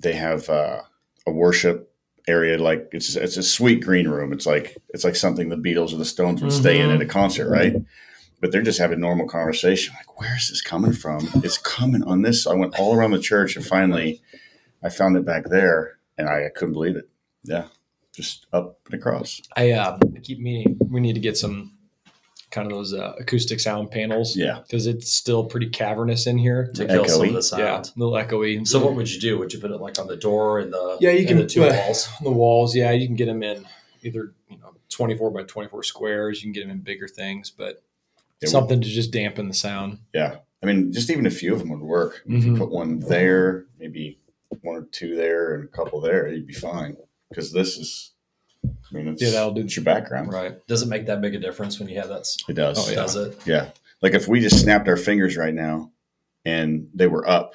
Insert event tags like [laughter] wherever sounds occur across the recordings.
they have uh, a worship area like it's it's a sweet green room. It's like it's like something the Beatles or the Stones would stay in at a concert, right? But they're just having normal conversation. Like, where is this coming from? It's coming on this. So I went all around the church and finally I found it back there and I, I couldn't believe it. Yeah. Just up and across. I uh, keep meaning we need to get some kind of those uh, acoustic sound panels. Yeah. because it's still pretty cavernous in here. to kill some of the Echoey. sound. Yeah, a little echoey. So what would you do? Would you put it like on the door and the Yeah, you can the two put- walls? on the walls, yeah, you can get them in either you know twenty four by twenty four squares. You can get them in bigger things, but It would- something to just dampen the sound. Yeah. I mean, just even a few of them would work. If you Mhm. put one there, maybe one or two there and a couple there, you'd be fine. Because this is, I mean, it's, Yeah, that'll do. it's your background. Right. Does it make that big a difference when you have that? It does. Oh, yeah. Does it? Yeah. Like if we just snapped our fingers right now and they were up,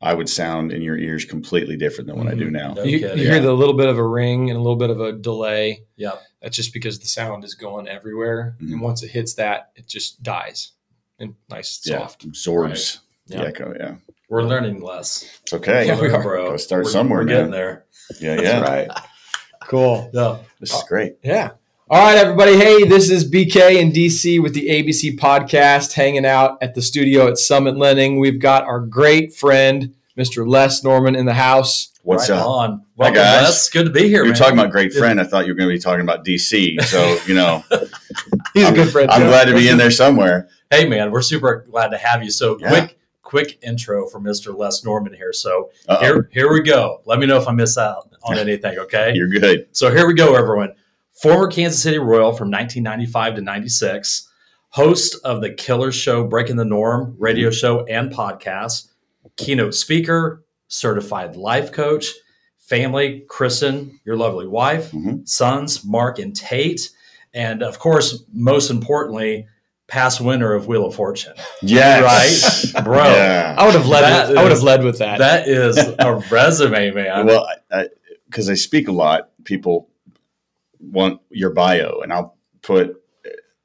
I would sound in your ears completely different than what I do now. No you, kidding. you hear the little bit of a ring and a little bit of a delay. Yeah. That's just because the sound is going everywhere, Mhm. and once it hits that, it just dies and nice, Yeah. soft. Absorbs the Yeah. echo. Yeah. We're learning less. It's okay. Yeah, we are. bro. Gotta start We're- somewhere, We're man. getting there. Yeah. Yeah. right. [laughs] Cool. [laughs] Yeah. This is great. Yeah. All right, everybody. Hey, this is BK in DC with the ABC podcast, hanging out at the studio at Summit Lending. We've got our great friend, Mr. Les Norman, in the house. What's right up? on. Welcome, guys. Les. Good to be here. You're man. talking about great friend. I thought you were going to be talking about DC. So, you know, [laughs] He's I'm- a good friend. I'm too. glad to be in there somewhere. Hey, man, we're super glad to have you. So Yeah. quick, quick intro for Mr. Les Norman here. So Uh-oh. here, here we go. Let me know if I miss out on anything. Okay. You're good. So here we go, everyone. Former Kansas City Royal from 1995 to 96, host of the Killer Show, Breaking the Norm radio show and podcast, keynote speaker, certified life coach, family, Kristen, your lovely wife, Mhm. sons, Mark and Tate, and of course, most importantly, past winner of Wheel of Fortune. Yes. Right? [laughs] Bro. Yeah. I would have led. That With, I would have led with that. That is a resume, man. well, because I, I speak a lot, people want your bio, and I'll put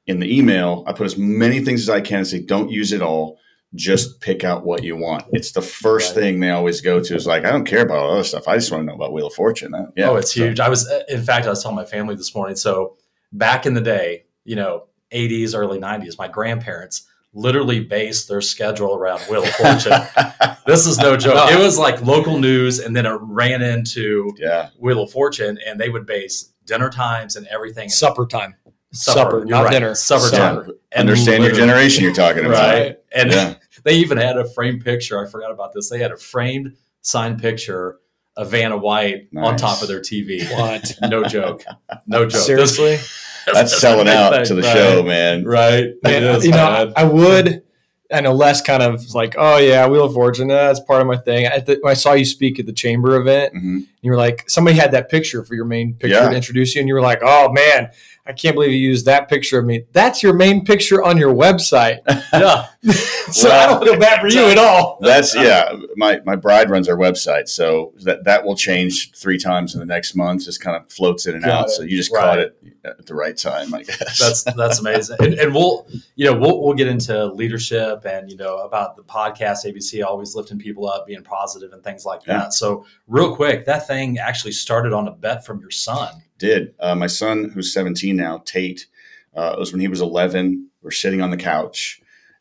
in the email. I put as many things as I can and say, don't use it all. Just pick out what you want. It's the first Right. thing they always go to. Is like, I don't care about all other stuff. I just want to know about Wheel of Fortune. Uh, Yeah, oh, it's so- huge. I was, in fact, I was telling my family this morning. So back in the day, you know, 80s, early 90s, my grandparents literally based their schedule around Wheel of Fortune. [laughs] this is no joke. It was like local news, and then it ran into yeah, Wheel of Fortune, and they would base dinner times and everything. supper time. supper, supper, you're not dinner. Supper Supper. time. And understand your generation. You're talking about. right? And Yeah. [laughs] they even had a framed picture. I forgot about this. They had a framed signed picture of Vanna White on top of their TV. What? No joke. No joke. Seriously? That's selling out to the Right. show, man. Right. It Man, is, you know. I would. I know less kind of like, oh yeah, Wheel of Fortune. That's part of my thing. I th- when I saw you speak at the chamber event, Mhm. you were like, somebody had that picture for your main picture Yeah. to introduce you, and you were like, oh man, I can't believe you used that picture of me. That's your main picture on your website. yeah. [laughs] so I don't feel bad for you at all. That's yeah. My my bride runs our website, so that that will change three times in the next month. Just kind of floats in and Got out. it. So you just Right. caught it at the right time, I guess. That's that's amazing. And, and we'll you know we'll we'll get into leadership and you know about the podcast ABC always lifting people up, being positive and things like Yeah. that. So real quick, that thing actually started on a bet from your son. did. Uh, my son, who's 17 now, Tate, uh, it was when he was 11. We're sitting on the couch,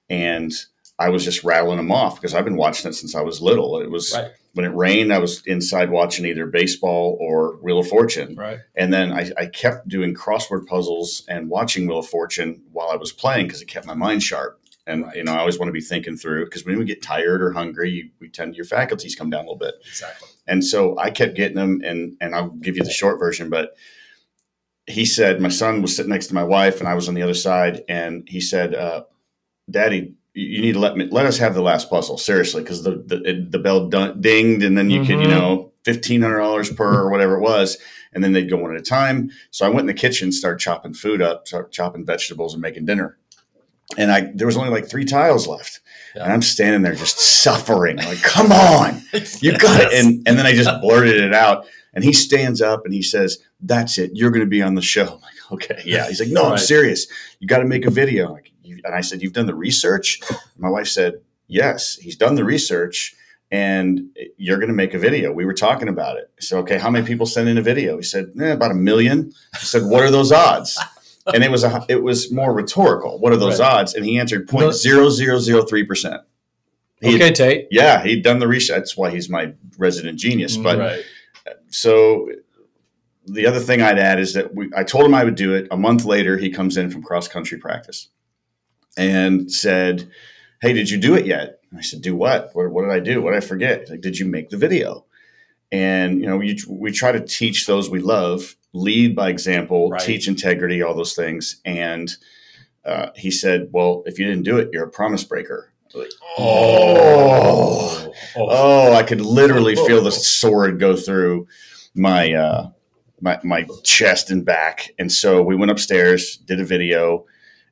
and I was just rattling them off because I've been watching it since I was little. It was Right. when it rained, I was inside watching either baseball or Wheel of Fortune. Right. And then I, I kept doing crossword puzzles and watching Wheel of Fortune while I was playing because it kept my mind sharp. And Right. you know, I always want to be thinking through because when we get tired or hungry, you, we tend your faculties come down a little bit. Exactly. And so I kept getting them, and and I'll give you the short version. But he said my son was sitting next to my wife, and I was on the other side, and he said, uh, "Daddy, you need to let me let us have the last puzzle seriously because the the, it, the bell dun- dinged, and then you could you Mhm. know fifteen hundred dollars per or whatever it was." And then they'd go one at a time. So I went in the kitchen, started chopping food up, started chopping vegetables, and making dinner. And I there was only like three tiles left, Yeah. and I'm standing there just suffering. Like, come on, you got it. [laughs] And and then I just blurted it out. And he stands up and he says, That's it. You're going to be on the show. I'm like, okay. Yeah. He's like, No, I'm serious. You got to make a video. I'm like, you, and I said, You've done the research? My wife said, Yes. He's done the research. and you're going to make a video. We were talking about it. I said, okay, how many people send in a video? He said, eh, about a million. I said, what are those odds? [laughs] And it was a, it was more rhetorical. What are those Right. odds? And he answered point zero zero zero three percent. Okay, Tate. Yeah, he'd done the research. That's why he's my resident genius. But right. so the other thing I'd add is that we, I told him I would do it. A month later, he comes in from cross country practice and said, "Hey, did you do it yet?" And I said, "Do what? What, what did I do? What did I forget?" Like, "Did you make the video?" And you know, we, we try to teach those we love, lead by example, Right. teach integrity, all those things. And uh, he said, "Well, if you didn't do it, you're a promise breaker." Like, Oh. oh. Oh, I could literally feel the sword go through my uh, my my chest and back. And so we went upstairs, did a video,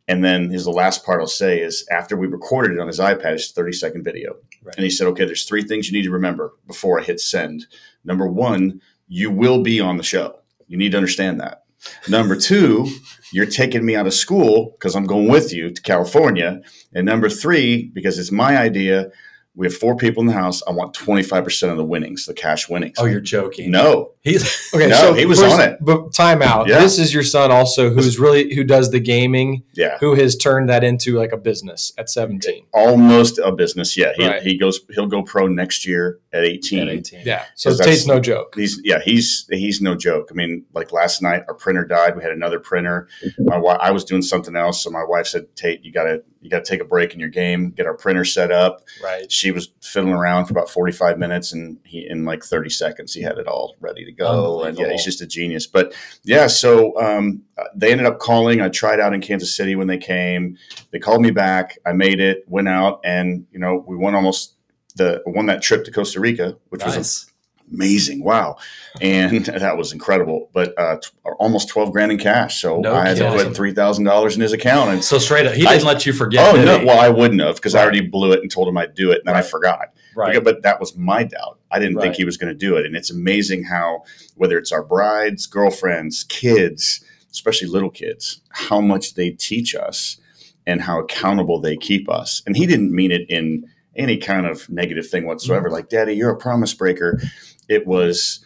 and then his the last part I'll say is after we recorded it on his iPad, it's a 30 second video. Right. And he said, Okay, there's three things you need to remember before I hit send. Number one, you will be on the show. You need to understand that. Number two, you're taking me out of school because I'm going with you to California. And number three, because it's my idea, we have four people in the house. I want 25% of the winnings, the cash winnings. Oh, you're joking. no. He's [laughs] Okay, No, so he was first- on it. But time out. Yeah. This is your son also, who's really who does the gaming, Yeah. who has turned that into like a business at 17. Almost a business. Yeah. He, Right. he goes, he'll go pro next year at 18. at 18. Yeah. So Tate's no joke. He's yeah, he's he's no joke. I mean, like last night, our printer died. We had another printer. My wife, I was doing something else, so my wife said, "Tate, you gotta you gotta take a break in your game, get our printer set up." Right. She was fiddling around for about forty five minutes, and he in like thirty seconds he had it all ready to go. And yeah, he's just a genius. But yeah, so um, uh, they ended up calling. I tried out in Kansas City when they came. They called me back. I made it, went out, and you know we won almost the won that trip to Costa Rica, which was a Nice. Amazing. Wow. And [laughs] that was incredible. But uh, t- almost 12 grand in cash. So No I had to put $3,000 in his account. And So straight up, he I- didn't let you forget. oh, no. he? Well, I wouldn't have because I already blew it and told him I'd do it. And then I forgot. right. Because- But that was my doubt. I didn't think he was going to do it. And it's amazing how, whether it's our brides, girlfriends, kids, especially little kids, how much they teach us and how accountable they keep us. And he didn't mean it in any kind of negative thing whatsoever. Like, Daddy, you're a promise breaker. It was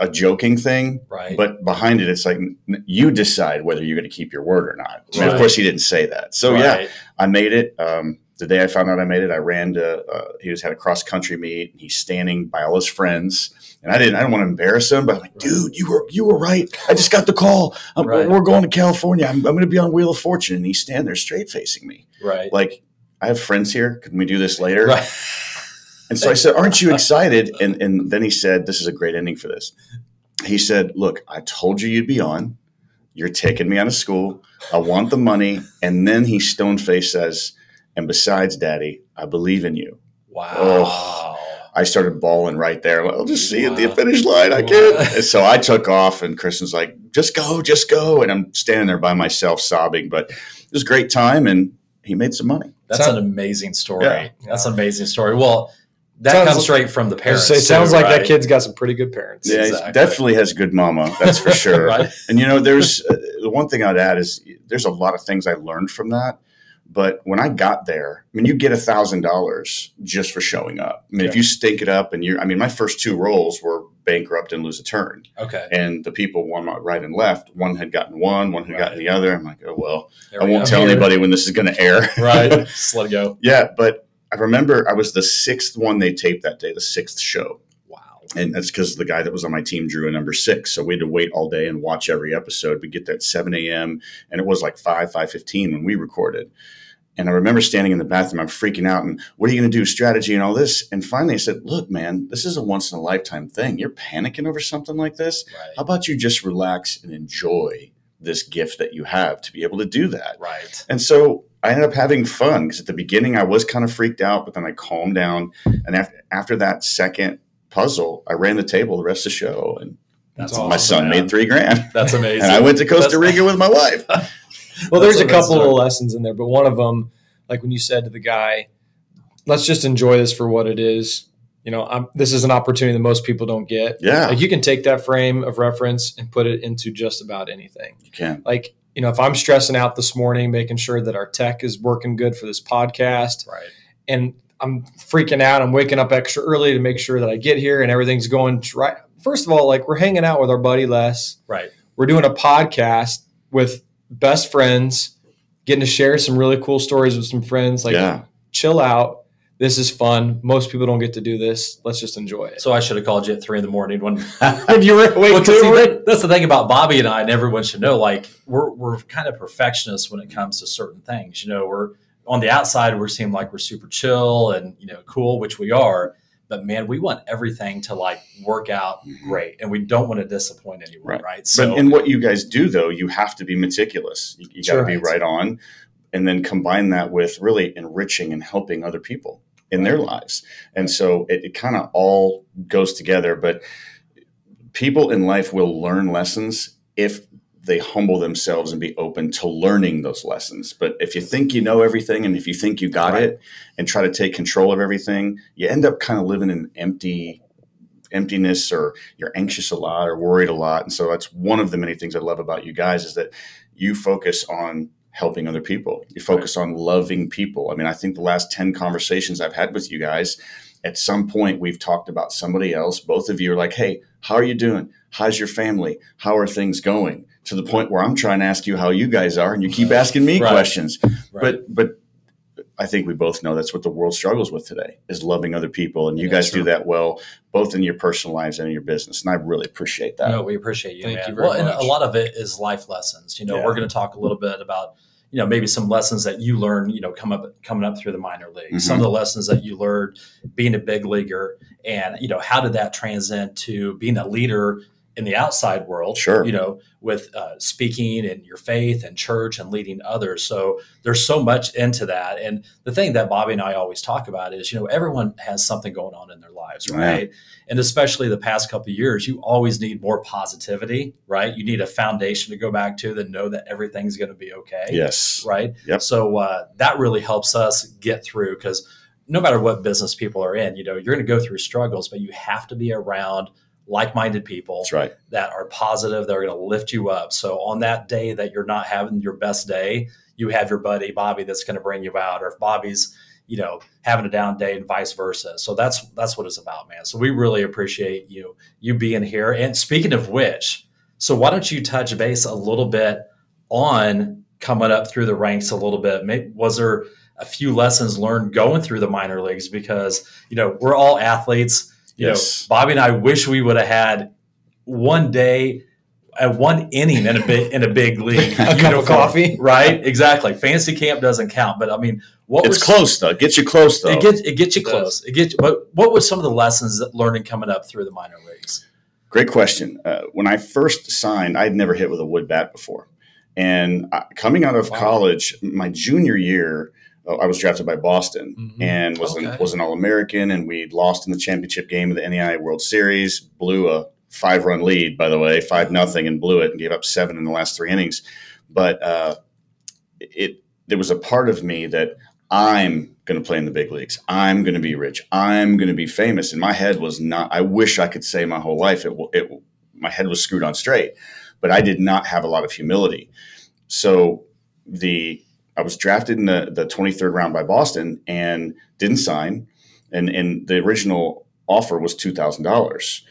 a joking thing, Right. but behind it, it's like you decide whether you're going to keep your word or not. Right. of course, he didn't say that. So yeah, I made it. Um, the day I found out I made it, I ran to. Uh, he was had a cross country meet. And he's standing by all his friends, and I didn't. I didn't want to embarrass him, but I'm like, dude, you were you were right. I just got the call. I'm, Right. We're going to California. I'm, I'm going to be on Wheel of Fortune, and he's standing there straight facing me, Right. like. I have friends here. Can we do this later? Right. [laughs] And so I said, Aren't you [laughs] excited? And, and then he said, This is a great ending for this. He said, Look, I told you you'd be on. You're taking me out of school. I want the money. And then he stone faced says, And besides, daddy, I believe in you. Wow. Oh. I started bawling right there. I'll just see you at the finish line. I can't. And so I took off, and Kristen's like, Just go, just go. And I'm standing there by myself sobbing. But it was a great time, and he made some money. That's Sound- an amazing story. Yeah. That's an amazing story. Well, that Sounds comes like- straight from the parents. gonna sounds too, like right? that kid's got some pretty good parents. Yeah, Exactly. he definitely has good mama. That's for [laughs] sure. right. And you know, there's uh, the one thing I'd add is there's a lot of things I learned from that. But when I got there, I mean, you get a thousand dollars just for showing up. I mean, if you stink it up and you're, I mean, my first two roles were bankrupt and lose a turn. Okay. And the people, one right and left, one had gotten one, one had gotten the other. I'm like, oh, well, There I we won't tell Here. anybody when this is going to air. Right. [laughs] Just let it go. yeah. But I remember I was the sixth one they taped that day, the sixth show Wow. and that's because the guy that was on my team drew a number six. So we had to wait all day and watch every episode. We get that seven a.m. and it was like five five fifteen when we recorded. And I remember standing in the bathroom, I'm freaking out, and what are you going to do? Strategy and all this. And finally, I said, "Look, man, this is a once in a lifetime thing. You're panicking over something like this. How about you just relax and enjoy this gift that you have to be able to do that?" Right. And so I ended up having fun because at the beginning I was kind of freaked out, but then I calmed down. And after after that second puzzle, I ran the table the rest of the show, and That's awesome, my son man. made three grand. That's amazing. And I went to Costa That's- Rica with my wife. [laughs] Well, there's a couple amazing. of lessons in there, but one of them, like when you said to the guy, "Let's just enjoy this for what it is." You know, I'm, this is an opportunity that most people don't get. Yeah, Like you can take that frame of reference and put it into just about anything. you can. Like you know, if I'm stressing out this morning, making sure that our tech is working good for this podcast, Right. and I'm freaking out. I'm waking up extra early to make sure that I get here and everything's going right. First of all, like we're hanging out with our buddy Les. Right. We're doing a podcast with best friends, getting to share some really cool stories with some friends. Like, yeah. chill out. This is fun. Most people don't get to do this. Let's just enjoy it. So I should have called you at three in the morning when And [laughs] [laughs] you were Well, 'cause see, wait, that- that's the thing about Bobby and I, and everyone should know. Like, we're we're kind of perfectionists when it comes to certain things. You know, we're on the outside, we seem like we're super chill and you know cool, which we are. But man, we want everything to like work out mm-hmm. great, and we don't want to disappoint anyone, Right. right? So, but in what you guys do, though, you have to be meticulous. You, you got to be Right. right on, and then combine that with really enriching and helping other people in their lives. And so it, it kind of all goes together. But people in life will learn lessons if they humble themselves and be open to learning those lessons. But if you think you know everything and if you think you got Right. it and try to take control of everything, you end up kind of living in empty emptiness or you're anxious a lot or worried a lot. And so that's one of the many things I love about you guys is that you focus on helping other people. You focus on loving people. I mean, I think the last 10 conversations I've had with you guys, at some point we've talked about somebody else. Both of you are like, hey, how are you doing? How's your family? How are things going? To the point where I'm trying to ask you how you guys are, and you keep asking me Right. questions. right. But but I think we both know that's what the world struggles with today is loving other people, and you Yeah, guys sure. do that well, both in your personal lives and in your business, and I really appreciate that. No, we appreciate you, Thank man. you very well, and a lot of it is life lessons. You know, Yeah. we're going to talk a little bit about, you know, maybe some lessons that you learned, you know, come up coming up through the minor leagues. Mhm. Some of the lessons that you learned being a big leaguer, and you know, how did that transcend to being a leader in the outside world? Sure. You know, with uh, speaking and your faith and church and leading others. So there's so much into that. And the thing that Bobby and I always talk about is, you know, everyone has something going on in their lives, Yeah. right? and especially the past couple of years you always need more positivity right you need a foundation to go back to that know that everything's going to be okay Yes. right Yep. so uh, that really helps us get through because no matter what business people are in you know you're going to go through struggles but you have to be around like-minded people right. that are positive that are going to lift you up. So on that day that you're not having your best day you have your buddy bobby that's going to bring you out or if bobby's you know having a down day and vice versa. So that's that's what it's about man. So we really appreciate you you being here. And speaking of which so why don't you touch base a little bit on coming up through the ranks a little bit? Maybe, was there a few lessons learned going through the minor leagues? Because you know we're all athletes you Yes. know bobby and i wish we would have had one day at one inning in a big in a big league [laughs] A cup of coffee. right exactly fantasy camp doesn't count but i mean what It's was close though. It gets you close though. it gets it gets you It does. close it gets but what was some of the lessons that learning coming up through the minor leagues Great question. Uh, when I first signed, I'd never hit with a wood bat before. And uh, coming out of Wow. college, my junior year, I was drafted by Boston Mhm. and was an, was an All American. And we lost in the championship game of the NAIA World Series, blew a five run lead, by the way, five nothing, and blew it and gave up seven in the last three innings. But uh, it there was a part of me that I'm going to play in the big leagues. I'm going to be rich. I'm going to be famous. And my head was not. I wish I could say my whole life it, it my head was screwed on straight, but I did not have a lot of humility. So the I was drafted in the, the 23rd round by Boston and didn't sign. And, and the original offer was $2,000.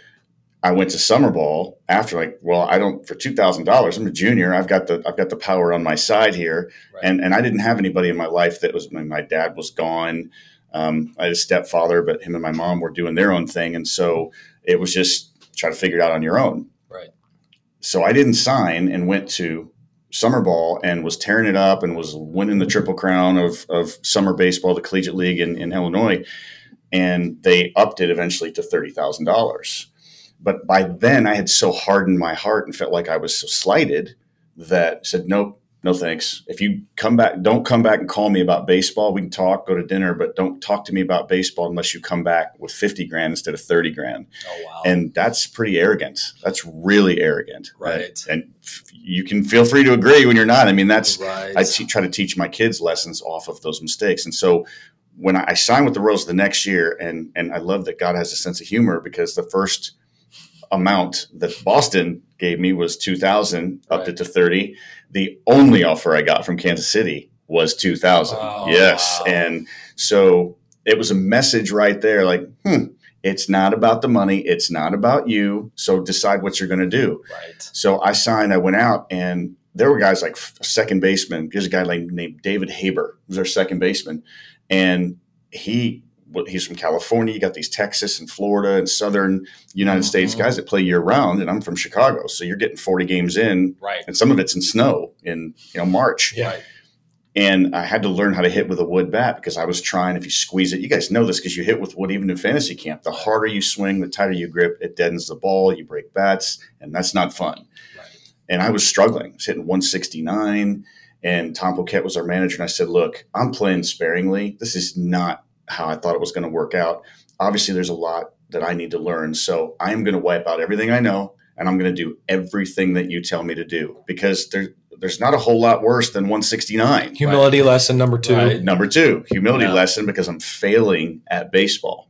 I went to summer ball after like, well, I don't for two thousand dollars. I'm a junior. I've got the I've got the power on my side here, Right. and and I didn't have anybody in my life that was my, my dad was gone. Um, I had a stepfather, but him and my mom were doing their own thing, and so it was just try to figure it out on your own. Right. So I didn't sign and went to summer ball and was tearing it up and was winning the triple crown of of summer baseball, the collegiate league in, in Illinois, and they upped it eventually to thirty thousand dollars. But by then, I had so hardened my heart and felt like I was so slighted that said, nope, no thanks. If you come back, don't come back and call me about baseball. We can talk, go to dinner, but don't talk to me about baseball unless you come back with 50 grand instead of 30 grand. oh wow And that's pretty arrogant. That's really arrogant. Right. And you can feel free to agree when you're not. I mean, that's, right I te- try to teach my kids lessons off of those mistakes. And so when I, I signed with the Royals the next year, and and I love that God has a sense of humor because the first amount that Boston gave me was two thousand, upped Right. it to thirty. The only offer I got from Kansas City was two thousand. Oh, yes, wow. and so it was a message right there like, hmm, it's not about the money. It's not about you. So decide what you're going to do. Right. So I signed, I went out, and there were guys like second baseman. There's a guy named, named David Haber, who's our second baseman. And he he's from California. You got these Texas and Florida and Southern United Mhm. States guys that play year round, and I'm from Chicago, so you're getting 40 games in, Right. and some of it's in snow in you know March. Yeah. Right. And I had to learn how to hit with a wood bat because I was trying. If you squeeze it, you guys know this because you hit with wood even in fantasy camp. The harder you swing, the tighter you grip, it deadens the ball. You break bats, and that's not fun. Right. And I was struggling. I was hitting 169. And Tom Poquette was our manager. And I said, Look, I'm playing sparingly. This is not how I thought it was going to work out. Obviously, there's a lot that I need to learn. So I am going to wipe out everything I know and I'm going to do everything that you tell me to do because there, there's not a whole lot worse than 169. Humility lesson number two. Right. Number two, humility Yeah. lesson because I'm failing at baseball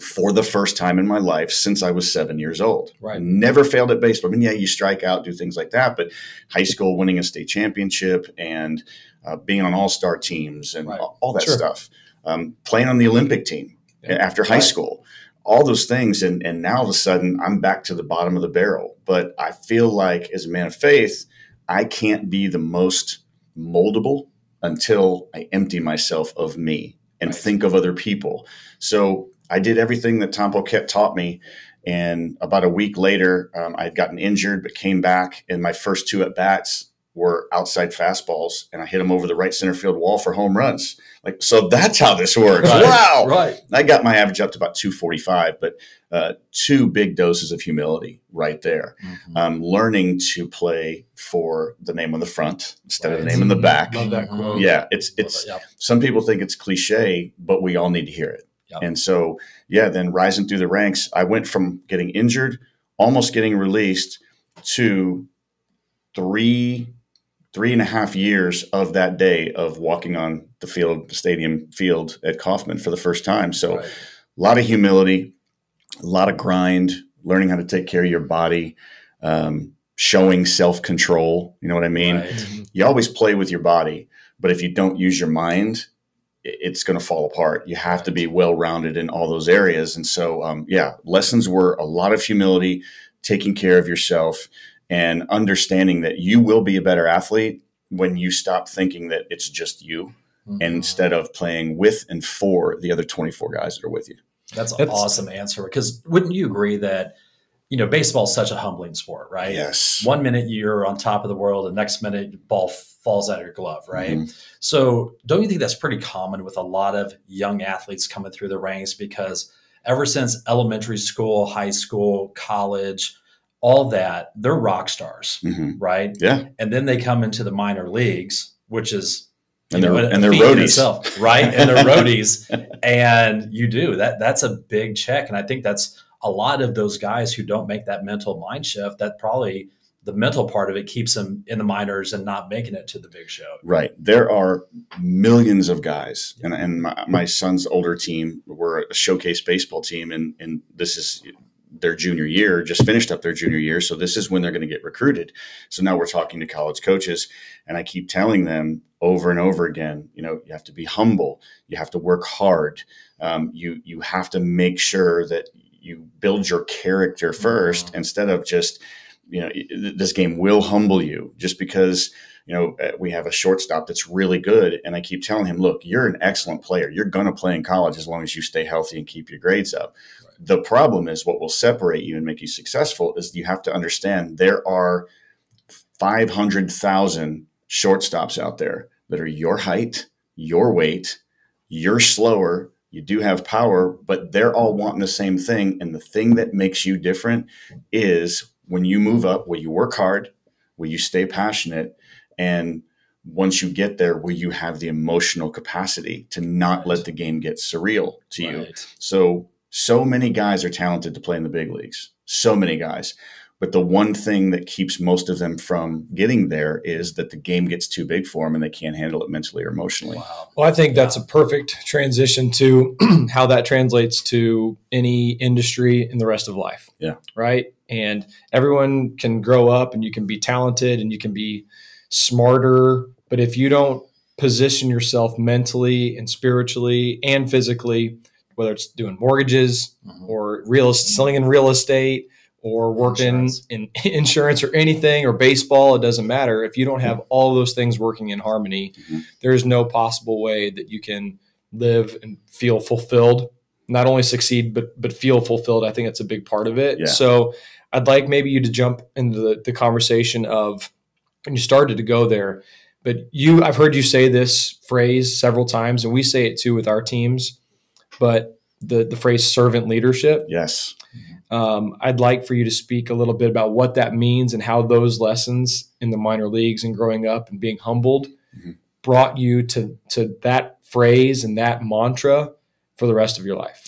for the first time in my life since I was seven years old. Right. Never failed at baseball. I mean, yeah, you strike out, do things like that, but high school winning a state championship and uh, being on all star teams and Right. all, all that Sure. stuff, um, playing on the Olympic team Yeah. after high Right. school. All those things, and and now all of a sudden I'm back to the bottom of the barrel. But I feel like as a man of faith, I can't be the most moldable until I empty myself of me and Right. think of other people. So I did everything that Tom Poquette taught me. And about a week later, um, I had gotten injured, but came back. And my first two at bats were outside fastballs, and I hit them over the right center field wall for home runs. Like, so that's how this works. Right. Wow. Right. I got my average up to about 245, but uh, two big doses of humility right there. Mhm. Um, learning to play for the name on the front instead of the name in the back. Love that quote. Yeah, it's it's it. Yep. some people think it's cliche, but we all need to hear it. Yep. And so, yeah, then rising through the ranks, I went from getting injured, almost getting released, to three, three and a half years of that day of walking on the field, the stadium field at Kauffman for the first time. So, Right. a lot of humility, a lot of grind, learning how to take care of your body, um, showing self control. You know what I mean? Right. Mhm. you always play with your body, but if you don't use your mind, it's going to fall apart. You have to be well rounded in all those areas. And so, um, yeah, lessons were a lot of humility, taking care of yourself, and understanding that you will be a better athlete when you stop thinking that it's just you Mhm. instead of playing with and for the other 24 guys that are with you. That's an That's- awesome answer. Because wouldn't you agree that you know baseball is such a humbling sport, right? Yes. One minute you're on top of the world, the next minute the ball falls out of your glove, right? Mhm. So don't you think that's pretty common with a lot of young athletes coming through the ranks? Because ever since elementary school, high school, college, all that, they're rock stars, Mhm. right? Yeah. And then they come into the minor leagues, which is And they're- know, and they're roadies. itself, right? And they're [laughs] roadies, and you do that. That's a big check, and I think that's a lot of those guys who don't make that mental mind shift. That probably the mental part of it keeps them in the minors and not making it to the big show. Right. There are millions of guys, and, and my, my son's older team were a showcase baseball team, and, and this is their junior year, just finished up their junior year. So this is when they're going to get recruited. So now we're talking to college coaches, and I keep telling them over and over again, you know, you have to be humble, you have to work hard, um, you you have to make sure that you build your character 1st Mhm. instead of just, you know, this game will humble you just because you know, uh, we have a shortstop that's really good. And I keep telling him, look, you're an excellent player. You're going to play in college as long as you stay healthy and keep your grades up. Right. The problem is what will separate you and make you successful is you have to understand there are 500,000 shortstops out there that are your height, your weight, you're slower, you do have power, but they're all wanting the same thing. And the thing that makes you different is when you move up, will you work hard? Will you stay passionate? And once you get there, will you have the emotional capacity to not Right. let the game get surreal to you? So, so many guys are talented to play in the big leagues. So many guys. But the one thing that keeps most of them from getting there is that the game gets too big for them and they can't handle it mentally or emotionally. Wow. Well, I think that's a perfect transition to [clears throat] how that translates to any industry in the rest of life. Yeah. Right. And everyone can grow up and you can be talented and you can be smarter. But if you don't position yourself mentally and spiritually and physically, whether it's doing mortgages Mhm. or real selling in real estate or working Insurance. in [laughs] insurance or anything or baseball, it doesn't matter. If you don't have all those things working in harmony, Mhm. there's no possible way that you can live and feel fulfilled. Not only succeed, but but feel fulfilled. I think that's a big part of it. Yeah. So I'd like maybe you to jump into the, the conversation of, and you started to go there, but you, I've heard you say this phrase several times, and we say it too with our teams. But the the phrase servant leadership, Yes. um, I'd like for you to speak a little bit about what that means and how those lessons in the minor leagues and growing up and being humbled Mhm. brought you to to that phrase and that mantra for the rest of your life.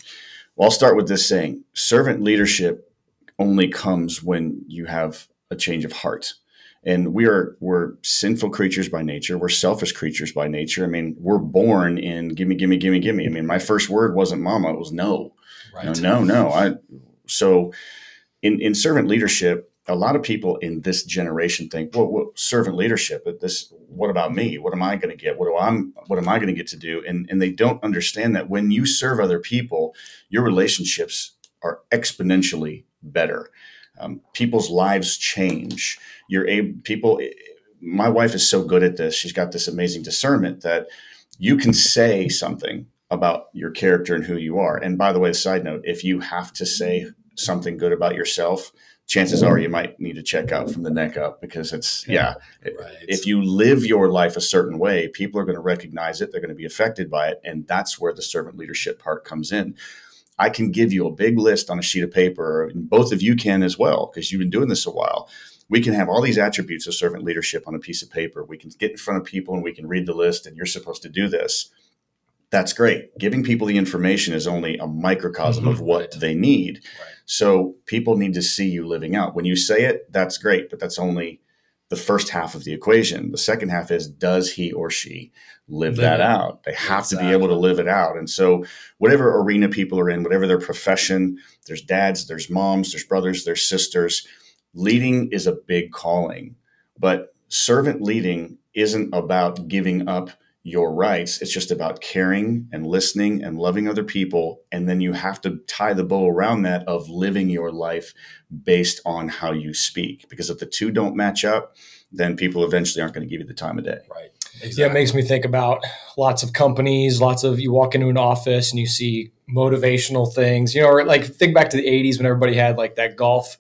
Well, I'll start with this saying servant leadership only comes when you have a change of heart. And we are we're sinful creatures by nature. We're selfish creatures by nature. I mean, we're born in gimme, gimme, gimme, gimme. I mean, my first word wasn't mama, it was no. Right. No, no, no. I so in in servant leadership, a lot of people in this generation think, well, well servant leadership, but this what about me? What am I going to get? What do I'm what am I going to get to do? And and they don't understand that when you serve other people, your relationships are exponentially better. Um, people's lives change. You're able people my wife is so good at this. She's got this amazing discernment that you can say something about your character and who you are. And by the way, side note, if you have to say something good about yourself, chances are you might need to check out from the neck up because it's yeah. Right. If you live your life a certain way, people are going to recognize it, they're going to be affected by it, and that's where the servant leadership part comes in. I can give you a big list on a sheet of paper, and both of you can as well because you've been doing this a while. We can have all these attributes of servant leadership on a piece of paper. We can get in front of people and we can read the list, and you're supposed to do this that's great. Giving people the information is only a microcosm of mm-hmm. what they need. Right. So people need to see you living out. When you say it, that's great, but that's only the first half of the equation. The second half is does he or she live Live that out? They have to be able to live it out. And so whatever arena people are in, whatever their profession, there's dads, there's moms, there's brothers, there's sisters, leading is a big calling. But servant leading isn't about giving up your rights. It's just about caring and listening and loving other people. And then you have to tie the bow around that of living your life based on how you speak. Because if the two don't match up, then people eventually aren't going to give you the time of day. Right. Yeah, it makes me think about lots of companies, lots of you walk into an office and you see motivational things. You know, or like think back to the 80s when everybody had like that golf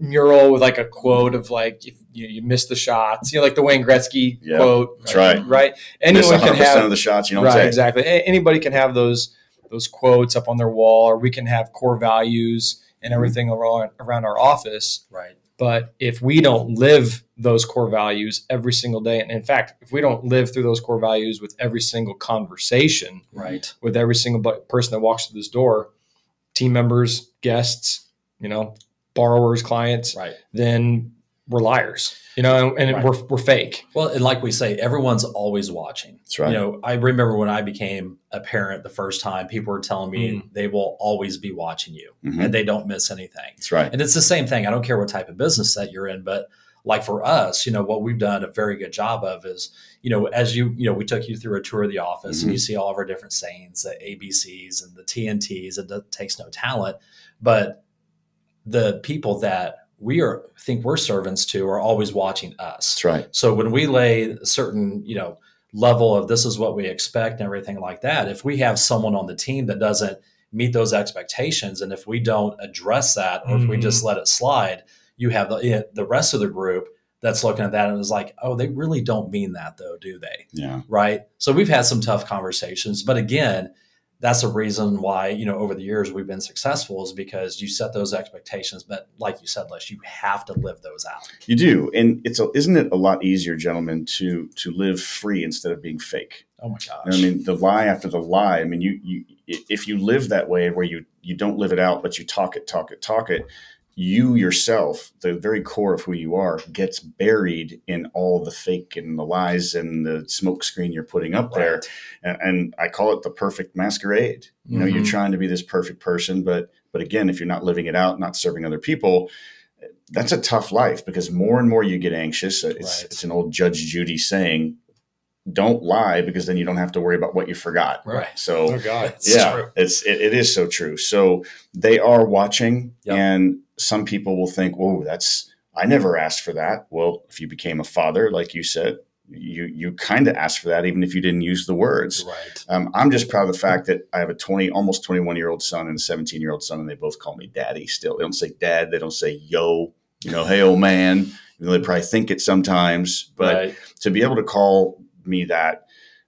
mural with like a quote of like if you, you miss the shots, you know, like the Wayne Gretzky Yeah, quote. that's right. Right. Miss Anyone can 100% have of the shots you don't right, take. exactly. A- anybody can have those those quotes up on their wall, or we can have core values and mm-hmm. everything around around our office. Right. But if we don't live those core values every single day, and in fact, if we don't live through those core values with every single conversation, Right. with every single person that walks through this door, team members, guests, you know, borrowers, clients, Right. then we're liars, you know, and, and Right. we're, we're fake. Well, and like we say, everyone's always watching. That's right. You know, I remember when I became a parent the first time, people were telling me Mm. they will always be watching you Mhm. and they don't miss anything. That's right. And it's the same thing. I don't care what type of business that you're in, but like for us, you know, what we've done a very good job of is, you know, as you, you know, we took you through a tour of the office and you see all of our different sayings, the ABCs and the TNTs, it takes no talent, but the people that we are think we're servants to are always watching us. That's right. So when we lay a certain, you know, level of this is what we expect and everything like that, if we have someone on the team that doesn't meet those expectations, and if we don't address that, or if we Mhm. just let it slide, you have the the rest of the group that's looking at that and is like, oh, they really don't mean that though, do they? Yeah. Right. So we've had some tough conversations, but again, that's a reason why you know over the years we've been successful is because you set those expectations but like you said les you have to live those out You do. And it's a, isn't it a lot easier, gentlemen, to to live free instead of being fake? oh my You gosh know I mean, the lie after the lie. I mean, you you if you live that way where you you don't live it out, but you talk it, talk it, talk it, you yourself, the very core of who you are, gets buried in all the fake and the lies and the smoke screen you're putting up there. And, and I call it the perfect masquerade. You know, you're Mhm. trying to be this perfect person, but but again, if you're not living it out, not serving other people, that's a tough life because more and more you get anxious. It's Right. it's an old Judge Judy saying, don't lie because then you don't have to worry about what you forgot. Right. So Oh God. It's yeah, true. it's it, it is so true. So they are watching, Yep. and some people will think, "Oh, that's I never asked for that." Well, if you became a father, like you said, you you kind of asked for that, even if you didn't use the words. Right. Um, I'm just proud of the fact that I have a 20, almost 21 year old son and a 17 year old son, and they both call me daddy still. They don't say dad, they don't say yo, you know, hey, old man. Even though they probably think it sometimes, but right. to be able to call me that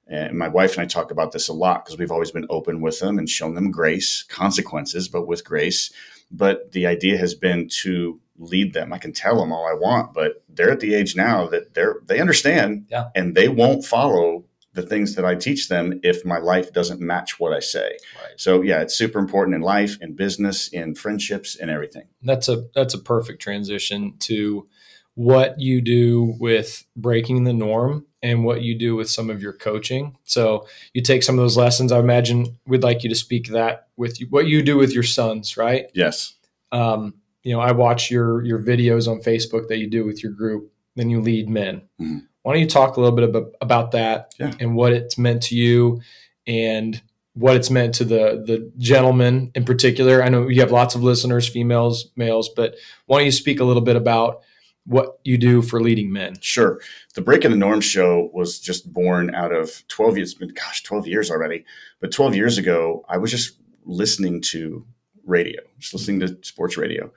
and my wife and I talk about this a lot because we've always been open with them and shown them grace, consequences, but with grace. But the idea has been to lead them. I can tell them all I want, but they're at the age now that they're they understand Yeah. and they won't follow the things that I teach them if my life doesn't match what I say. Right. So yeah, it's super important in life, in business, in friendships, in everything. That's a that's a perfect transition to what you do with breaking the norm and what you do with some of your coaching. So you take some of those lessons. I imagine we'd like you to speak that with you, what you do with your sons, right? Yes. Um, you know, I watch your your videos on Facebook that you do with your group. Then you lead men. Mhm. Why don't you talk a little bit about, about that Yeah. and what it's meant to you and what it's meant to the the gentlemen in particular? I know you have lots of listeners, females, males, but why don't you speak a little bit about what you do for leading men? Sure. The Breaking the Norm show was just born out of 12 years, it's been, gosh, 12 years already. But 12 years ago, I was just listening to radio, just listening to sports radio.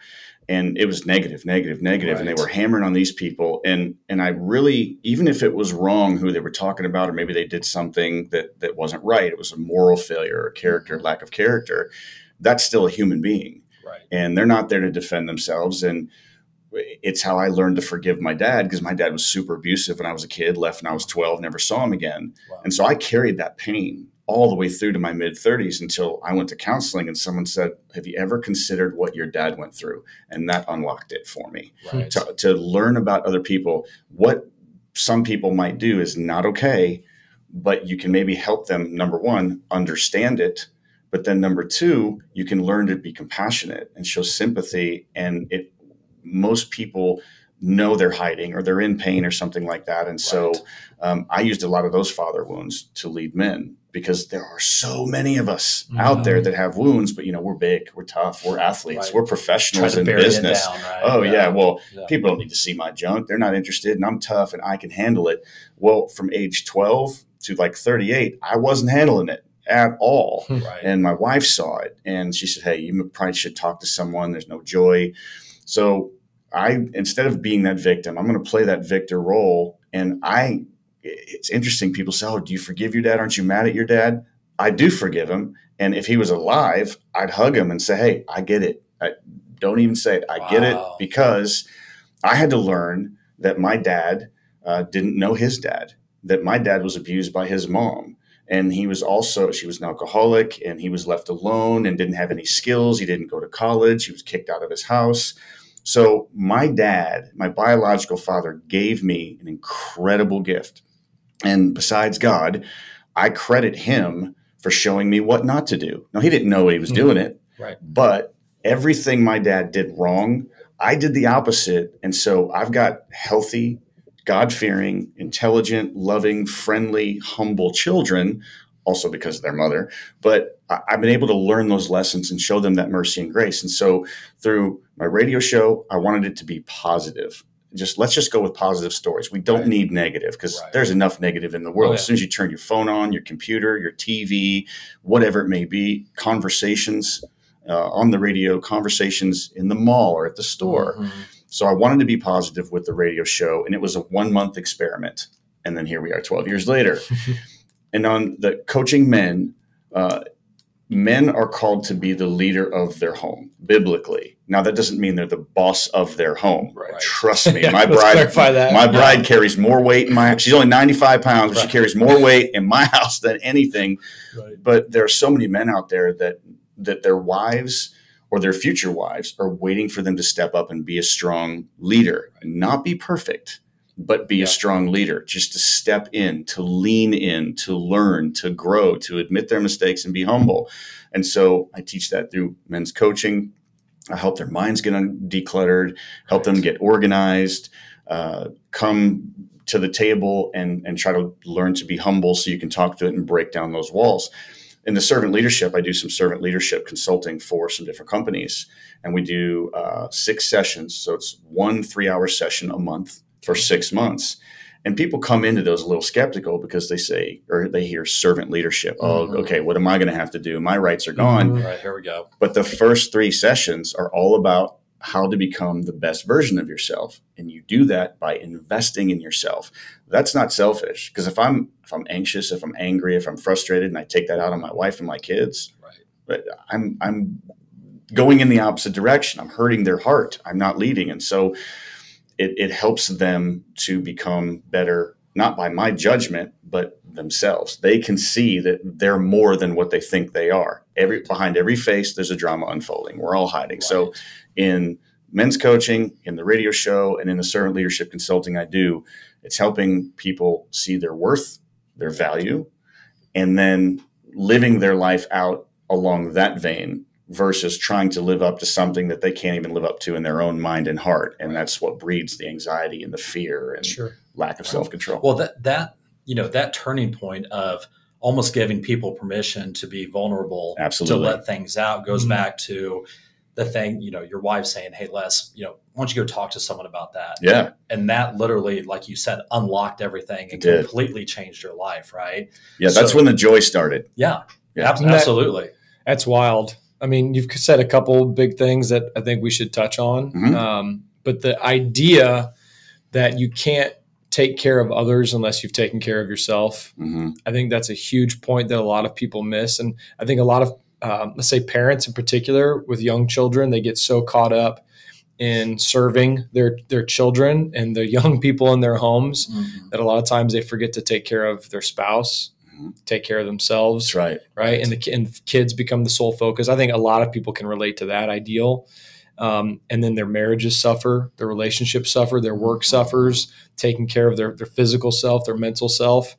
And it was negative, negative, negative, negative, And they were hammering on these people. And and I really, even if it was wrong who they were talking about, or maybe they did something that that wasn't right, it was a moral failure or character, mm-hmm. lack of character, that's still a human being Right. and they're not there to defend themselves and it's how i learned to forgive my dad because my dad was super abusive when i was a kid left when i was 12 never saw him again Wow. and so i carried that pain all the way through to my mid 30s until i went to counseling and someone said have you ever considered what your dad went through and that unlocked it for me Right. to, to learn about other people what some people might do is not okay but you can maybe help them number one understand it but then number two you can learn to be compassionate and show sympathy and it most people know they're hiding or they're in pain or something like that and so Right. um, i used a lot of those father wounds to lead men because there are so many of us Mhm. out there that have wounds but you know we're big we're tough we're athletes Right. we're professionals in business down, right? Oh yeah. Well, Yeah. people don't need to see my junk. They're not interested, and I'm tough, and I can handle it. Well, from age 12 to like 38, I wasn't handling it at all. [laughs] Right. And my wife saw it, and she said, "Hey, you probably should talk to someone. There's no joy." So I, instead of being that victim, I'm going to play that victor role. And I, it's interesting. People say, "Oh, do you forgive your dad? Aren't you mad at your dad?" I do forgive him, and if he was alive, I'd hug him and say, "Hey, I get it. I, don't even say it. I get it because I had to learn that my dad uh, didn't know his dad. That my dad was abused by his mom." And he was also, she was an alcoholic and he was left alone and didn't have any skills. He didn't go to college. He was kicked out of his house. So, my dad, my biological father, gave me an incredible gift. And besides God, I credit him for showing me what not to do. Now, he didn't know he was Hmm. doing it, Right. but everything my dad did wrong, I did the opposite. And so, I've got healthy, God fearing, intelligent, loving, friendly, humble children, also because of their mother. But I- I've been able to learn those lessons and show them that mercy and grace. And so through my radio show, I wanted it to be positive. Just let's just go with positive stories. We don't Right. need negative because Right. there's enough negative in the world. Oh, yeah. As soon as you turn your phone on, your computer, your TV, whatever it may be, conversations uh, on the radio, conversations in the mall or at the store. Mhm. So I wanted to be positive with the radio show, and it was a one month experiment. And then here we are 12 years later. [laughs] and on the coaching men, uh, men are called to be the leader of their home biblically. Now, that doesn't mean they're the boss of their home. Right. Trust me, [laughs] Yeah, my bride. that. My bride carries more weight in my. She's only 95 pounds, but she carries more weight in my [laughs] house than anything Right. but there are so many men out there that that their wives or their future wives are waiting for them to step up and be a strong leader. Not be perfect but be Yeah. a strong leader. Just to step in to lean in to learn to grow to admit their mistakes and be humble. And so i teach that through men's coaching. I help their minds get un- decluttered help them get organized uh, come to the table and and try to learn to be humble so you can talk to it and break down those walls in the servant leadership i do some servant leadership consulting for some different companies. And we do uh, six sessions. So it's one three hour session a month for six months. And people come into those a little skeptical because they say or they hear servant leadership. Oh Mhm. okay what am i going to have to do? My rights are gone. All right, here we go. but the first three sessions are all about how to become the best version of yourself. And you do that by investing in yourself. That's not selfish. Because if I'm if I'm anxious, if I'm angry, if I'm frustrated and I take that out on my wife and my kids, Right. but I'm I'm going in the opposite direction. I'm hurting their heart. I'm not leading. And so it, it helps them to become better, not by my judgment, but themselves. They can see that they're more than what they think they are. Every behind every face, there's a drama unfolding. We're all hiding. So Right. In men's coaching, in the radio show, and in the servant leadership consulting I do, it's helping people see their worth, their value, and then living their life out along that vein versus trying to live up to something that they can't even live up to in their own mind and heart. And that's what breeds the anxiety and the fear and Sure. lack of self control. Well, that that you know that turning point of almost giving people permission to be vulnerable, Absolutely. to let things out, goes Mhm. back to the thing. You know, your wife saying, "Hey, Les, you know, why don't you go talk to someone about that?" yeah, And that literally, like you said, unlocked everything and It did. completely changed your life, right? yeah, that's when the joy started. Yeah, Yeah. ab- And that- absolutely. That's wild. I mean, you've said a couple big things that I think we should touch on. Mhm. Um, but the idea that you can't take care of others unless you've taken care of yourself, hmm I think that's a huge point that a lot of people miss. And I think a lot of, um, let's say, parents in particular with young children, they get so caught up in serving their their children and the [laughs] young people in their homes Mhm. that a lot of times they forget to take care of their spouse, Mhm. take care of themselves right. right? And the and kids become the sole focus. I think a lot of people can relate to that ideal. Um, and then their marriages suffer, their relationships suffer, their work suffers, taking care of their their physical self, their mental self.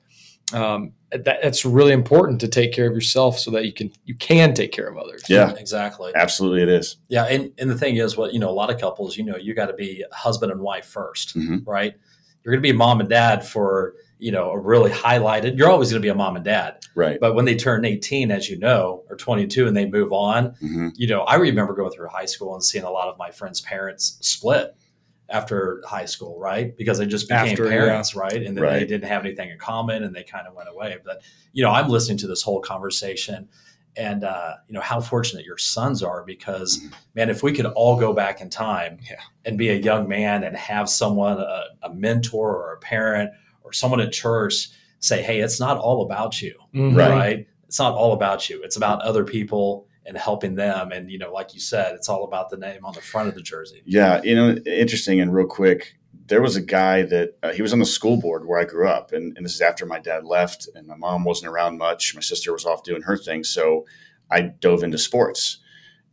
Um, that, that's really important to take care of yourself so that you can you can take care of others. Yeah. exactly. Absolutely, it is. Yeah, and and the thing is, what you know, a lot of couples, you know, you got to be husband and wife 1st Mhm. right? You're going to be mom and dad for you know a really highlighted. You're always going to be a mom and dad, Right. but when they turn 18, as you know, or 22, and they move on, hmm you know, I remember going through high school and seeing a lot of my friends' parents split after high school, right? Because they just became After, parents, right? And then they didn't have anything in common and they kind of went away. But, you know, I'm listening to this whole conversation and, uh, you know, how fortunate your sons are because, Mhm. man, if we could all go back in time Yeah. and be a young man and have someone, a, a mentor or a parent or someone at church say, hey, it's not all about you Mhm. Right. right. It's not all about you. It's about other people and helping them. And you know, like you said, it's all about the name on the front of the jersey. Yeah, you know, interesting and real quick. There was a guy that uh, he was on the school board where I grew up, and, and this is after my dad left, and my mom wasn't around much. My sister was off doing her thing, so I dove into sports.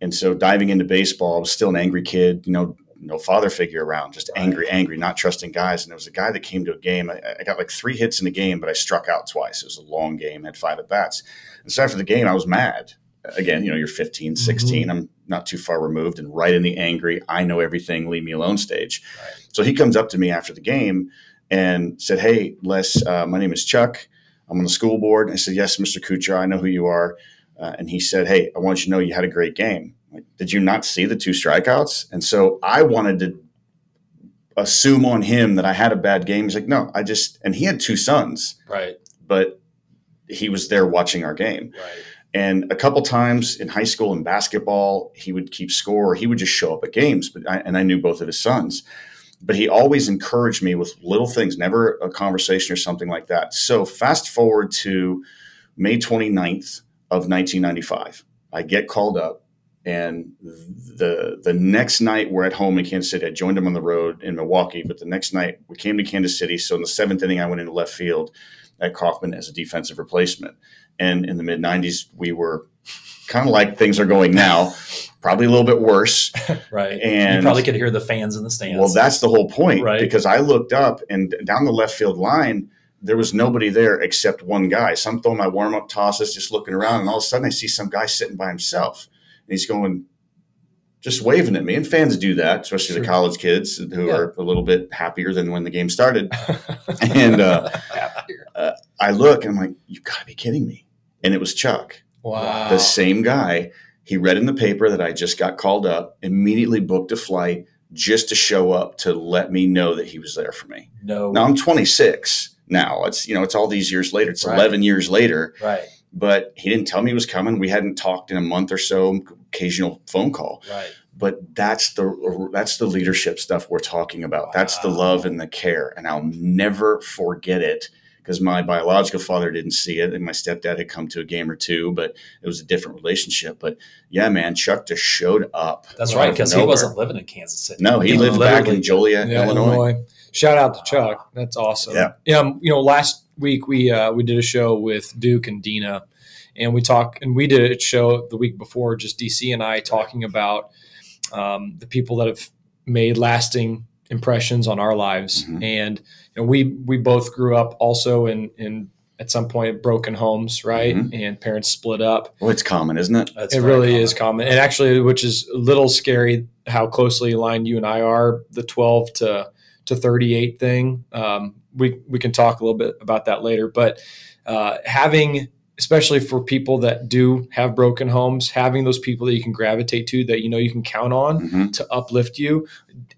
And so, diving into baseball, I was still an angry kid. You know, no father figure around, just angry, angry, not trusting guys. And there was a guy that came to a game. I, I got like three hits in the game, but I struck out twice. It was a long game, had five at bats. And so after the game, I was mad. Again, you know, you're 15, 16. I'm not too far removed and right in the angry, I know everything, leave me alone stage. Right. So he comes up to me after the game and said, Hey, Les, uh, my name is Chuck. I'm on the school board. And I said, Yes, Mr. Kuchar, I know who you are. Uh, and he said, Hey, I want you to know you had a great game. Like, did you not see the two strikeouts? And so I wanted to assume on him that I had a bad game. He's like, No, I just, and he had two sons, Right. but he was there watching our game. Right. And a couple times in high school in basketball, he would keep score he would just show up at games. But I, and I knew both of his sons. But he always encouraged me with little things, never a conversation or something like that. So fast forward to May 29th of 1995. I get called up and the the next night we're at home in Kansas City. I joined him on the road in Milwaukee, but the next night we came to Kansas City. So in the seventh inning, I went into left field at Kauffman as a defensive replacement. And in the mid 90s, we were kind of like things are going now, probably a little bit worse. [laughs] Right. And- you probably could hear the fans in the stands. Well, that's the whole point Right. because I looked up and down the left field line, there was nobody there except one guy. So I'm throwing my warm up tosses, just looking around, and all of a sudden I see some guy sitting by himself. And he's going, just waving at me. And fans do that, especially the college kids who Yeah. are a little bit happier than when the game started. [laughs] and uh, I look and I'm like, you got to be kidding me. And it was Chuck, wow. the same guy. He read in the paper that I just got called up, immediately booked a flight just to show up to let me know that he was there for me. No. Now I'm 26 now. It's, you know, it's all these years later. It's Right. 11 years later Right. but he didn't tell me he was coming. We hadn't talked in a month or so, occasional phone call. Right. But that's the that's the leadership stuff we're talking about. That's the love and the care, and I'll never forget it because my biological father didn't see it, and my stepdad had come to a game or two, but it was a different relationship. But yeah, man, Chuck just showed up. That's right. Because he wasn't living in Kansas City. No, he, lived back in Joliet, Yeah, Illinois. Shout out to Chuck. That's awesome. Yeah. Um, you know, last week we uh, we did a show with Duke and Dina, and we talk and we did a show the week before, just DC and I talking about um, the people that have made lasting impressions on our lives. Mhm. And you know, we we both grew up also in in at some point broken homes, right? Mhm. And parents split up Well, it's common, isn't it? That's it really common. is common and actually which is a little scary how closely aligned you and i are the 12 to to 38 thing um, we we can talk a little bit about that later but uh, having especially for people that do have broken homes having those people that you can gravitate to that you know you can count on Mhm. to uplift you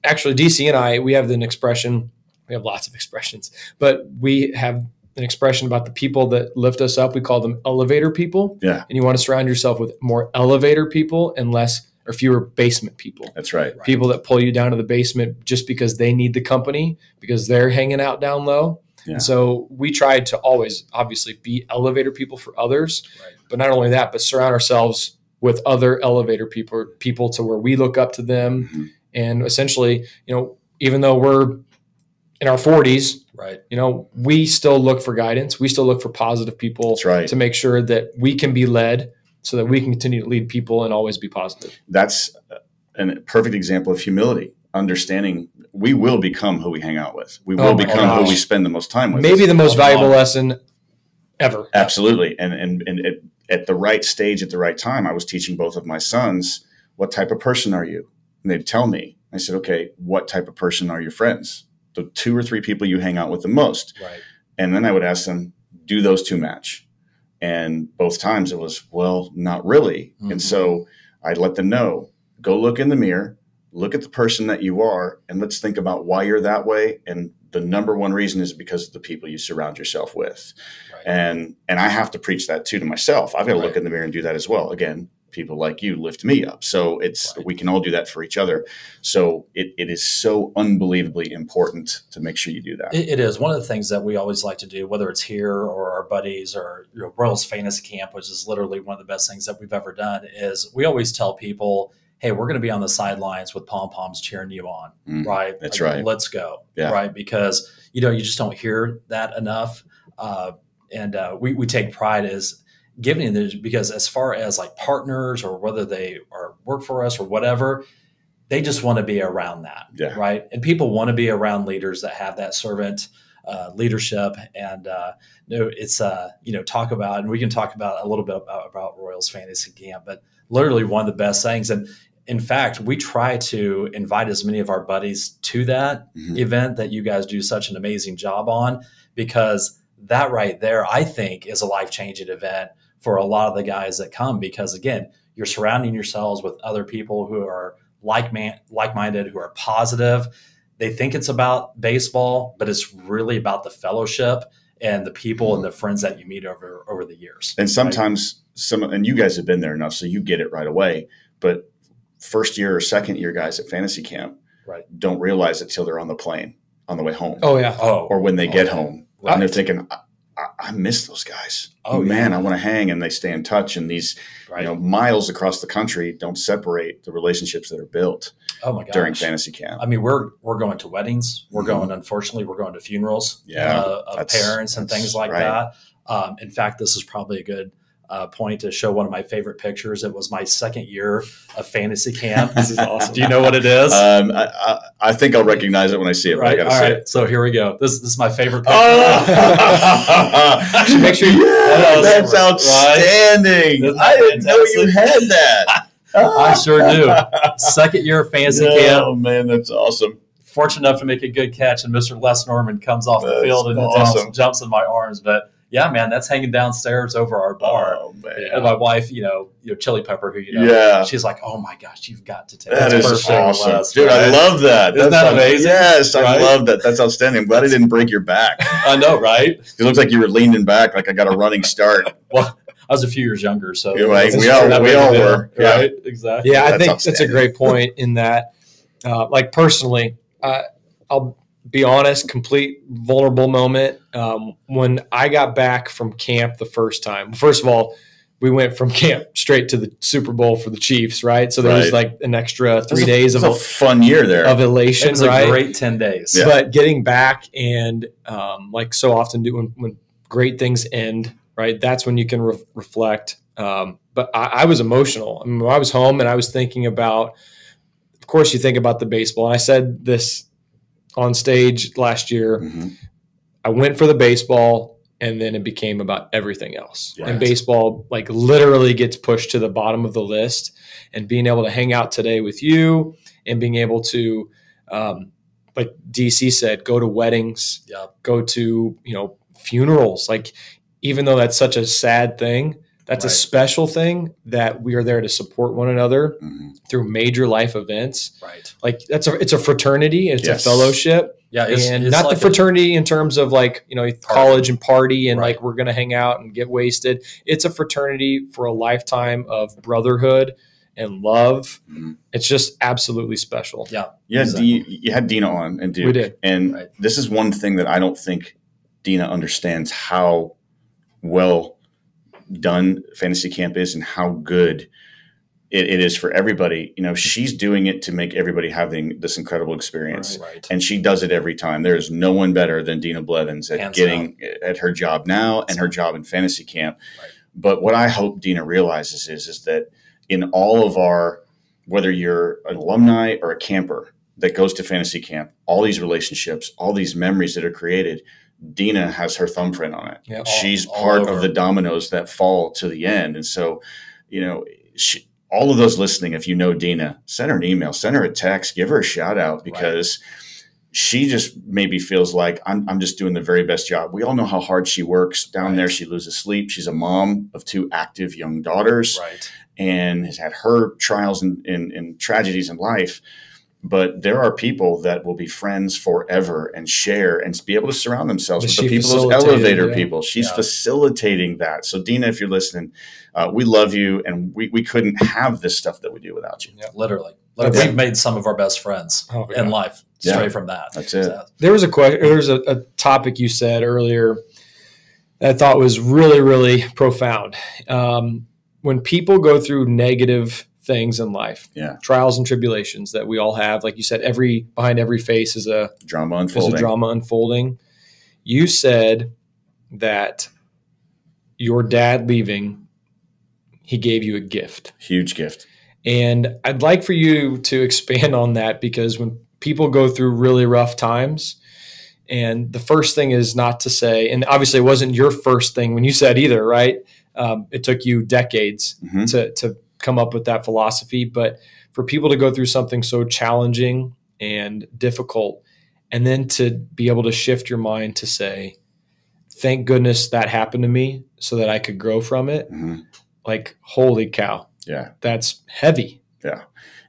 actually dc and i we have an expression we have lots of expressions but we have an expression about the people that lift us up we call them elevator people Yeah, and you want to surround yourself with more elevator people and less or fewer basement people. that's right. Right. People that pull you down to the basement just because they need the company because they're hanging out down low. Yeah. And so we tried to always obviously be elevator people for others, Right. but not only that, but surround ourselves with other elevator people people to where we look up to them Mhm. and essentially, you know, even though we're in our 40s, Right. you know, we still look for guidance. We still look for positive people right. to make sure that we can be led so that we can continue to lead people and always be positive. that's a perfect example of humility understanding we will become who we hang out with. We will Oh become who we spend the most time with. Maybe the most valuable wow. lesson ever. absolutely. And and, and at, at the right stage at the right time i was teaching both of my sons what type of person are you? And they'd tell me i said okay what type of person are your friends? The two or three people you hang out with the most. Right. and then i would ask them do those two match? And both times it was well not really. Mhm. and so i'd let them know go look in the mirror look at the person that you are and let's think about why you're that way. And the number one reason is because of the people you surround yourself with. Right. and and i have to preach that too to myself. I've got to look in the mirror and do that as well. Again people like you lift me up. So it's Right. we can all do that for each other. So it, it is so unbelievably important to make sure you do that. It, it is. One of the things that we always like to do, whether it's here or our buddies or you know, Royals Fantasy Camp, which is literally one of the best things that we've ever done. Is we always tell people, "Hey, we're going to be on the sidelines with pom poms cheering you on, Mm, right? that's Like, right. Let's go, Yeah. right? Because you know you just don't hear that enough, uh, and uh, we we take pride as giving this because as far as like partners or whether they are work for us or whatever they just want to be around that Yeah. right and people want to be around leaders that have that servant uh, leadership and uh, no it's uh, you know talk about and we can talk about a little bit about, about royals fantasy camp but literally one of the best things. And in fact we try to invite as many of our buddies to that Mhm. event that you guys do such an amazing job on because that right there i think is a life-changing event for a lot of the guys that come because again you're surrounding yourselves with other people who are like man like-minded who are positive. They think it's about baseball but it's really about the fellowship and the people and mm-hmm. the friends that you meet over over the years And sometimes some, and you guys have been there enough, so you get it right away. But first year or second year guys at fantasy camp Right. don't realize it till they're on the plane on the way home, Oh yeah. oh or when they oh, get Oh, home, right. and they're thinking, I, miss those guys. Oh, man, yeah. I want to hang, and they stay in touch. And these, right you know, miles across the country don't separate the relationships that are built oh my gosh during fantasy camp. I mean, we're we're going to weddings. We're Mhm. going. Unfortunately, we're going to funerals Yeah, uh, of parents and things like right. that. Um, in fact, this is probably a good uh, point to show one of my favorite pictures. It was my second year of fantasy camp. [laughs] This is awesome. Do you know what it is? Um, I, I, I think I'll recognize it when I see it. Right. All right. it. So here we go. This, this is my favorite picture. [laughs] [laughs] Oh, make sure you- Yeah, That that's right. outstanding. That I didn't know you had that. I sure do. Second year of fantasy oh, camp. Oh man, that's awesome. Fortunate enough to make a good catch, and Mr. Les Norman comes off the That's field and awesome. jumps, jumps in my arms. But yeah, man, that's hanging downstairs over our bar. Oh man, And my wife, you know, you know, Chili Pepper, who you know, Yeah. she's like, "Oh my gosh, you've got to take that that's is perfect, awesome, Les, dude. I love that. Isn't That's that amazing? Yes, I love that. That's outstanding. I'm glad I didn't break your back. [laughs] I know, right? It looks like you were leaning back, like I got a running start. [laughs] Well, I was a few years younger, so You're right. We all- we all to do, were. Yeah. right? Exactly. Yeah, I That's think that's a great point in that, uh, like personally, uh, I'll be honest, complete vulnerable moment. Um, when I got back from camp the first time, first of all, we went from [laughs] camp straight to the Super Bowl for the Chiefs, right? So there was like an extra three a- days it of, a fun year there. of It elation, was a right? great ten days. Yeah. But getting back and um, like so often do when, when great things end, right? That's when you can re- reflect. Um, but I, I was emotional. I, mean, I was home and I was thinking about, of course, you think about the baseball. And I said this on stage last year. Mhm. I went for the baseball, and then it became about everything else. And baseball, like, literally gets pushed to the bottom of the list. And being able to hang out today with you, and being able to, um, like DC said, go to weddings, Yeah. go to you know funerals. Like, even though that's such a sad thing, that's a special thing that we are there to support one another Mhm. through major life events. Right. Like that's a it's a fraternity, it's Yes. a fellowship Yeah. It's, and it's not like the fraternity in terms of like you know college and party and Right. like we're gonna hang out and get wasted it's a fraternity for a lifetime of brotherhood and love Mhm. it's just absolutely special A, yeah. You had, Exactly. D, you had Dina on and Duke. We did. And Right. this is one thing that I don't think Dina understands how well done fantasy camp is and how good it, it is for everybody. You know, she's doing it to make everybody having this incredible experience. Right. And she does it every time. There is no one better than Dina Blevins at Hands getting at her job now and her job in fantasy camp. Right. But what I hope Dina realizes is, is that in all of our, whether you're an alumni or a camper that goes to fantasy camp, all these relationships, all these memories that are created, Dina has her thumbprint on it. Yeah. She's part of the dominoes that fall to the end. And so, you know, she, all of those listening, if you know Dina, send her an email, send her a text, give her a shout out because she just maybe feels like I'm, I'm just doing the very best job. We all know how hard she works down Right. there. She loses sleep. She's a mom of two active young daughters Right. and has had her trials and, and, and tragedies in life. But there are people that will be friends forever and share and be able to surround themselves But with the people, those elevator yeah. people. She's Yeah. facilitating that. So, Dina, if you're listening, uh, we love you, and we, we couldn't have this stuff that we do without you. Literally. Literally. Yeah. We've made some of our best friends Oh, yeah. in life Yeah. straight from that. That's it. So, there was a question there was a, a topic you said earlier that i thought was really really profound um, when people go through negative things in life Yeah. trials and tribulations that we all have like you said every behind every face is a Drama unfolding. is a drama unfolding you said that your dad leaving he gave you a gift Huge gift. and I'd like for you to expand on that because when people go through really rough times, and the first thing is not to say, and obviously it wasn't your first thing when you said either, right? Um, it took you decades Mhm. to, to come up with that philosophy. But for people to go through something so challenging and difficult, and then to be able to shift your mind to say, thank goodness that happened to me so that I could grow from it. Mhm. Like, holy cow, Yeah. that's heavy. Yeah.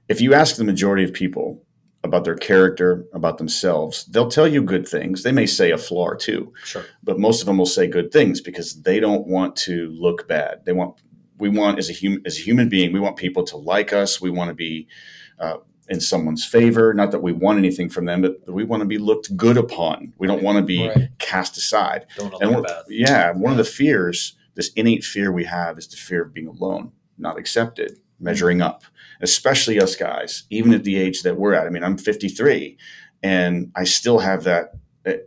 If you ask the majority of people about their character, about themselves, they'll tell you good things. They may say a flaw or two, sure. but most of them will say good things because they don't want to look bad. They want we want as a human as a human being, we want people to like us. We want to be uh, in someone's favor. Not that we want anything from them, but we want to be looked good upon. We don't want to be Right. cast aside. Don't And one, yeah, one of the fears, this innate fear we have, is the fear of being alone, not accepted, measuring up. Especially us guys, even at the age that we're at. I mean, I'm 53, and I still have that.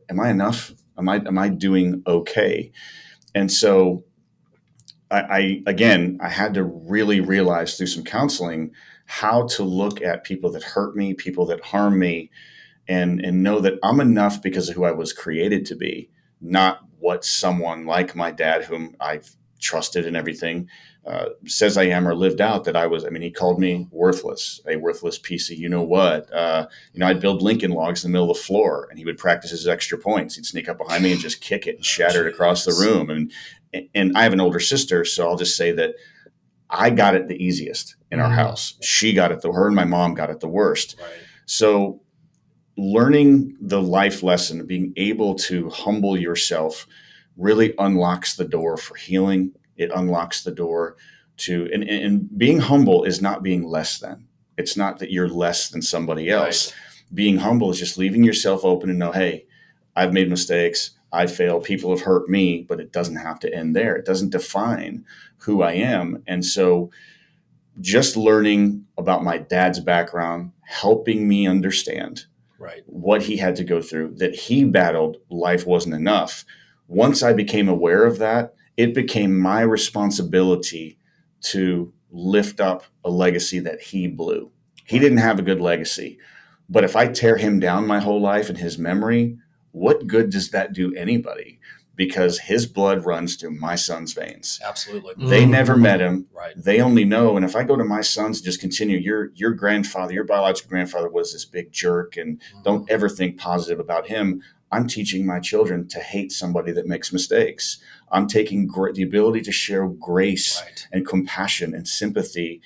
Am I enough? Am I am I doing okay? And so, I, I again, I had to really realize through some counseling how to look at people that hurt me, people that harm me, and and know that I'm enough because of who I was created to be, not what someone like my dad, whom I've trusted and everything, uh, says I am or lived out that I was. I mean, he called me worthless, a worthless piece of you know what. Uh, you know, I'd build Lincoln logs in the middle of the floor, and he would practice his extra points. He'd sneak up behind me and just kick it and shatter it across the room. And and I have an older sister, so I'll just say that I got it the easiest in our Mhm. house. She got it the her and my mom got it the worst. Right. So, learning the life lesson, being able to humble yourself, really unlocks the door for healing. It unlocks the door to, and, and- and being humble is not being less than. It's not that you're less than somebody else. Being humble is just leaving yourself open and know, hey, I've made mistakes. I fail. People have hurt me, but it doesn't have to end there. It doesn't define who I am. And so, just learning about my dad's background, helping me understand Right. what he had to go through, that he battled life wasn't enough. Once I became aware of that, it became my responsibility to lift up a legacy that he blew. He didn't have a good legacy. But if I tear him down my whole life and his memory, what good does that do anybody? Because his blood runs through my son's veins. Absolutely. They Mhm. never met him Right. they only know and if i go to my sons and just continue your your grandfather your biological grandfather was this big jerk and don't ever think positive about him i'm teaching my children to hate somebody that makes mistakes i'm taking gr- the ability to share grace Right. and compassion and sympathy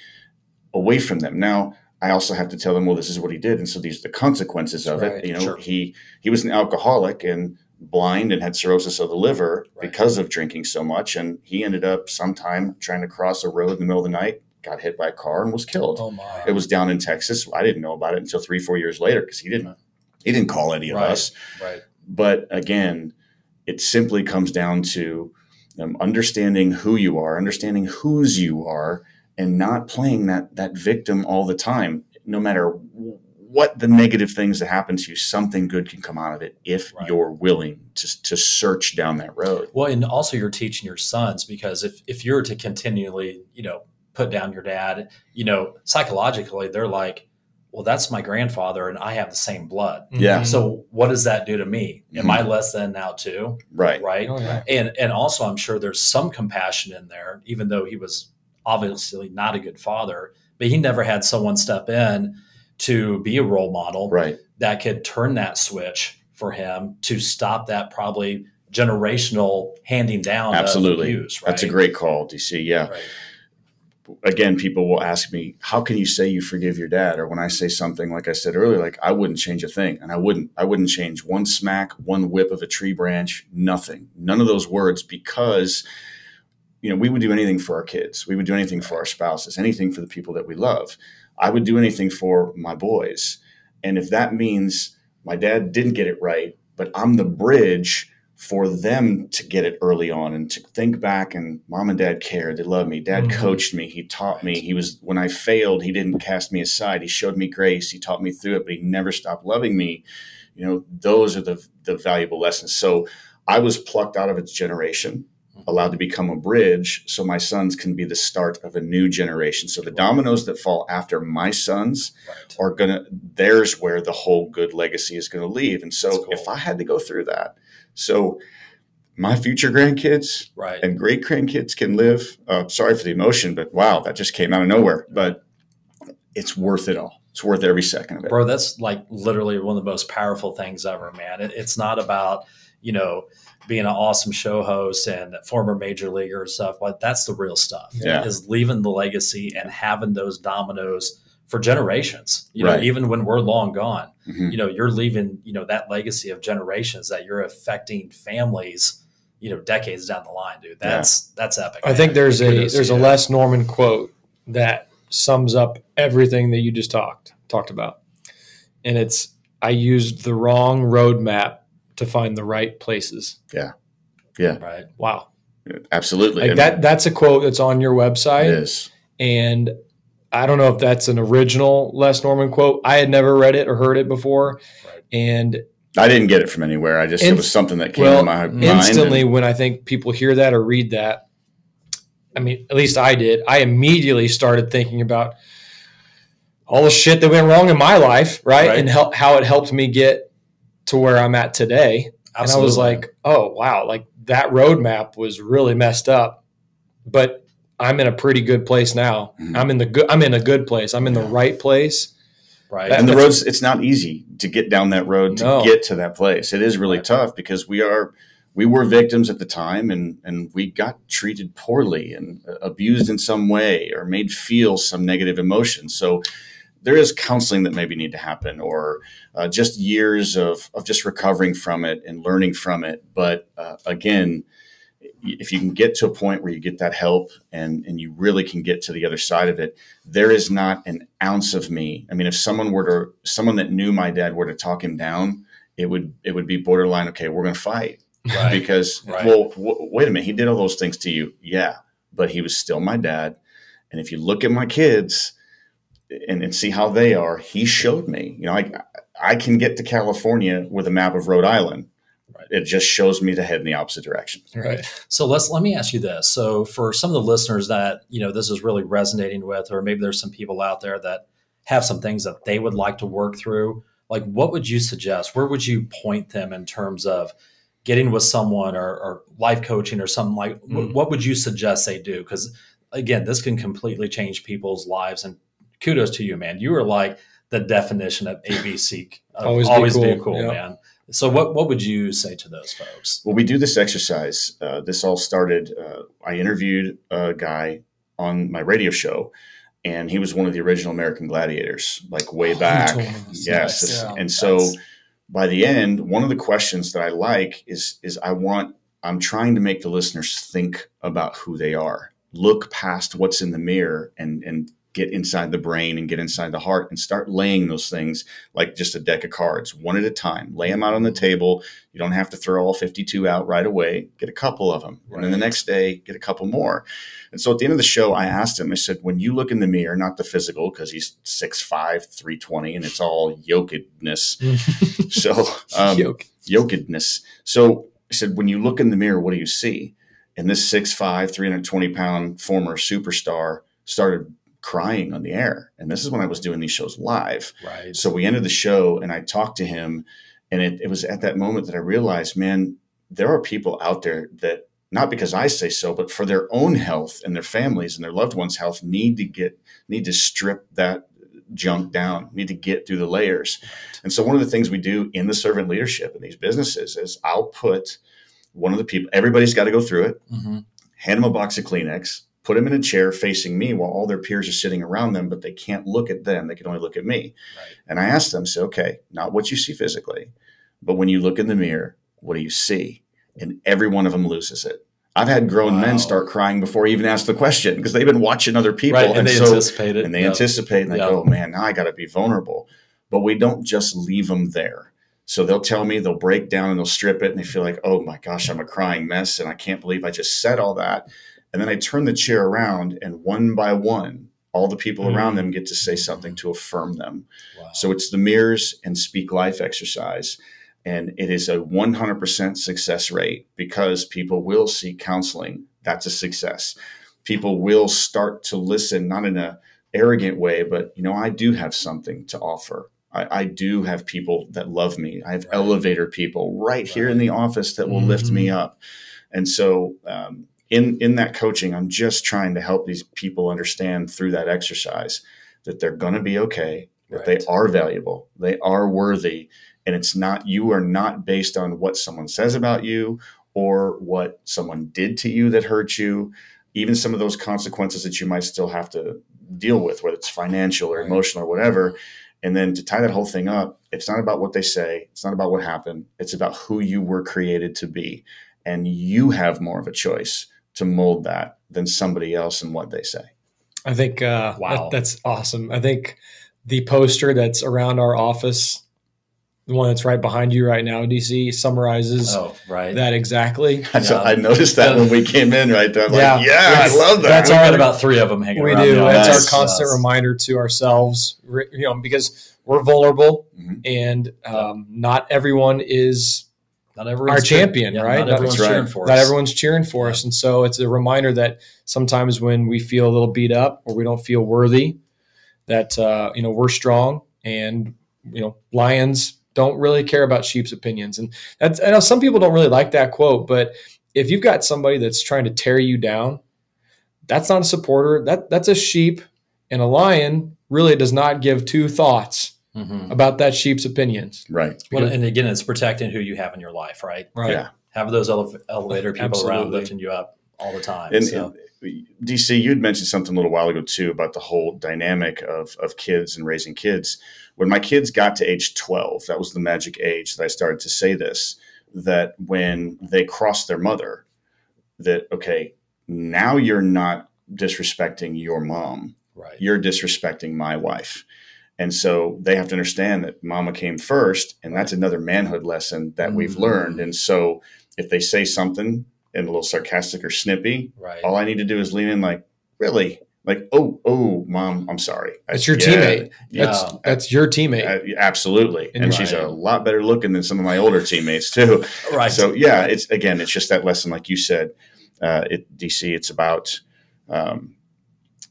away from them now i also have to tell them well this is what he did and so these are the consequences of Right, it you know sure. he he was an alcoholic and blind and had cirrhosis of the liver Right. because of drinking so much and he ended up sometime trying to cross a road in the middle of the night got hit by a car and was killed Oh my. it was down in texas i didn't know about it until three four years later because he didn't he didn't call any of Right. us Right. but again, it simply comes down to um, understanding who you are, understanding whose you are, and not playing that that victim all the time. No matter what the negative things that happen to you, something good can come out of it if Right. you're willing to to search down that road. Well, and also you're teaching your sons because if if you're to continually, you know, put down your dad, you know, psychologically they're like, well, that's my grandfather and I have the same blood. Yeah. Mhm. So what does that do to me? Am Mhm. I less than now too? Right. Right. Oh, yeah. And and also I'm sure there's some compassion in there, even though he was obviously not a good father, but he never had someone step in to be a role model Right. that could turn that switch for him to stop that probably generational handing down Absolutely. of abuse. Right? That's a great call, DC. Yeah. Right. again, people will ask me, how can you say you forgive your dad? Or when I say something, like I said earlier, like I wouldn't change a thing. And I wouldn't, I wouldn't change one smack, one whip of a tree branch, nothing. None of those words because, you know, we would do anything for our kids. We would do anything for our spouses, anything for the people that we love. I would do anything for my boys. And if that means my dad didn't get it right, but I'm the bridge for them to get it early on and to think back and mom and dad cared. They loved me. Dad Mhm. coached me. He taught me. He was when i failed he didn't cast me aside. He showed me grace. He taught me through it but he never stopped loving me. You know those are the the valuable lessons. So i was plucked out of its generation allowed to become a bridge so my sons can be the start of a new generation so the dominoes that fall after my sons Right. are gonna there's where the whole good legacy is gonna leave and so cool. if i had to go through that so my future grandkids Right. and great grandkids can live uh, sorry for the emotion but wow that just came out of nowhere but it's worth it all it's worth every second of it Bro, that's like literally one of the most powerful things ever, man. It, it's not about, you know, being an awesome show host and former major leaguer and stuff, but that's the real stuff. Yeah. Is leaving the legacy and having those dominoes for generations. You know, even when we're long gone, Mhm. you know, you're leaving, you know, that legacy of generations that you're affecting families, you know, decades down the line, dude. That's that's epic. I man. think there's a Kudos to there's a you. Les Norman quote that sums up everything that you just talked talked about, and it's I used the wrong roadmap to find the right places. Yeah. Yeah. Right. Wow, absolutely like that that's a quote that's on your website, is and I don't know if that's an original Les Norman quote. I had never read it or heard it before, Right. and i didn't get it from anywhere i just it was something that came well, to my mind instantly and- when I think people hear that or read that, I mean, at least I did. I immediately started thinking about all the shit that went wrong in my life, right, Right. and help, how it helped me get to where I'm at today. Absolutely. And I was like, oh wow, like that roadmap was really messed up. but I'm in a pretty good place now. Mhm. I'm in the good. I'm in a good place. I'm in the right place. Right. That- and the roads it's not easy to get down that road to No. get to that place it is really Right. tough because we are we were victims at the time and and we got treated poorly and uh, abused in some way or made feel some negative emotion so there is counseling that maybe need to happen or uh, just years of, of just recovering from it and learning from it but uh, again if you can get to a point where you get that help and, and you really can get to the other side of it, there is not an ounce of me. I mean, if someone were to, someone that knew my dad were to talk him down, it would, it would be borderline. Okay, we're going to fight Right. because, Right. well, w- wait a minute, he did all those things to you. Yeah, but he was still my dad. And if you look at my kids and, and see how they are, he showed me, you know, I, I can get to California with a map of Rhode Island. Right. It just shows me to head in the opposite direction. Right. So let's let me ask you this. So for some of the listeners that you know this is really resonating with, or maybe there's some people out there that have some things that they would like to work through. Like, what would you suggest? Where would you point them in terms of getting with someone or, or life coaching or something like? Mm. What would you suggest they do? Because again, this can completely change people's lives. And kudos to you, man. You are like the definition of ABC. Of Always always, be be cool. cool, Yeah. man. So what what would you say to those folks? Well, we do this exercise. Uh, this all started. Uh, I interviewed a guy on my radio show, and he was one of the original American Gladiators, like way Oh, back. told me this. Yes, Nice. Yeah. and so That's- by the end, one of the questions that I like is is I want I'm trying to make the listeners think about who they are, look past what's in the mirror, and and get inside the brain and get inside the heart and start laying those things like just a deck of cards, one at a time. Lay them out on the table. You don't have to throw all 52 out right away. Get a couple of them, and then the next day get a couple more. And so at the end of the show, I asked him. I said, "When you look in the mirror, not the physical, because he's 6'5", 320, and it's all yokedness." [laughs] So um, Yoke. yokedness. So I said, when you look in the mirror, what do you see? And this 6'5", 320 pound former superstar started crying on the air. And this is when I was doing these shows live. Right. So we ended the show and I talked to him. And it, it was at that moment that I realized, man, there are people out there that not because I say so, but for their own health and their families and their loved ones' health need to get need to strip that junk down, need to get through the layers. And so one of the things we do in the servant leadership in these businesses is I'll put one of the people, everybody's got to go through it, hmm hand them a box of Kleenex, put them in a chair facing me while all their peers are sitting around them, but they can't look at them. They can only look at me. Right. And I asked them, say, okay, not what you see physically, but when you look in the mirror, what do you see? And every one of them loses it. I've had grown Wow. men start crying before I even asked the question because they've been watching other people. Right. And, they so, anticipate it. and they Yeah. anticipate and they Yeah. go, man, now I got to be vulnerable. But we don't just leave them there. So they'll tell me, they'll break down and they'll strip it and they feel like, oh my gosh, I'm a crying mess and I can't believe I just said all that. And then I turn the chair around and one by one, all the people Mm. around them get to say something to affirm them. Wow. So it's the mirrors and speak life exercise. And it is a 100% success rate because people will seek counseling. That's a success. People will start to listen, not in a arrogant way, but you know, I do have something to offer. I, I do have people that love me. I have Right. elevator people right, here in the office that will lift me Mhm. up. And so, um, in in that coaching, I'm just trying to help these people understand through that exercise that they're going to be okay, that Right. they are valuable, they are worthy, and it's not you are not based on what someone says about you or what someone did to you that hurt you. Even some of those consequences that you might still have to deal with, whether it's financial or Right. emotional or whatever. And then to tie that whole thing up, it's not about what they say. It's not about what happened. It's about who you were created to be. And you have more of a choice to mold that than somebody else and what they say. I think uh, Wow. that- that's awesome. I think the poster that's around our office, the one that's right behind you right now, DC, summarizes Oh, right. that exactly. So Yeah. I noticed that when we came in right there. I'm Yeah. like, yeah, Yes. I love that. That's We've our- got about three of them hanging we around. do. the That's office. our constant Yes. reminder to ourselves, you know, because we're vulnerable Mhm. and um, not everyone is Not everyone's our cheering- champion, yeah, right? Not That's everyone's right. cheering for not us. everyone's cheering for us. And so it's a reminder that sometimes when we feel a little beat up or we don't feel worthy, that, uh, you know, we're strong and, you know, lions don't really care about sheep's opinions. And that's, I know some people don't really like that quote, but if you've got somebody that's trying to tear you down, that's not a supporter. That that's a sheep, and a lion really does not give two thoughts Mhm. about that sheep's opinions. Right. Well, and again, it's protecting who you have in your life, right? Yeah. Have those ele- elevator people around lifting you up all the time. And, so, and DC, you had mentioned something a little while ago too about the whole dynamic of of kids and raising kids. When my kids got to age twelve, that was the magic age that I started to say this. That when they crossed their mother, that okay, now you're not disrespecting your mom, right. you're disrespecting my wife. And so they have to understand that mama came first, and that's another manhood lesson that we've Mhm. learned. And so if they say something and a little sarcastic or snippy, Right. all I need to do is lean in like, really? Like, oh, oh, mom, I'm sorry. That's your Yeah, teammate. Yeah. That's that's your teammate. uh, absolutely. And And you're she's a lot better looking than some of my older teammates too. [laughs] right. So yeah, it's again, it's just that lesson, like you said, uh, it, DC. It's about um,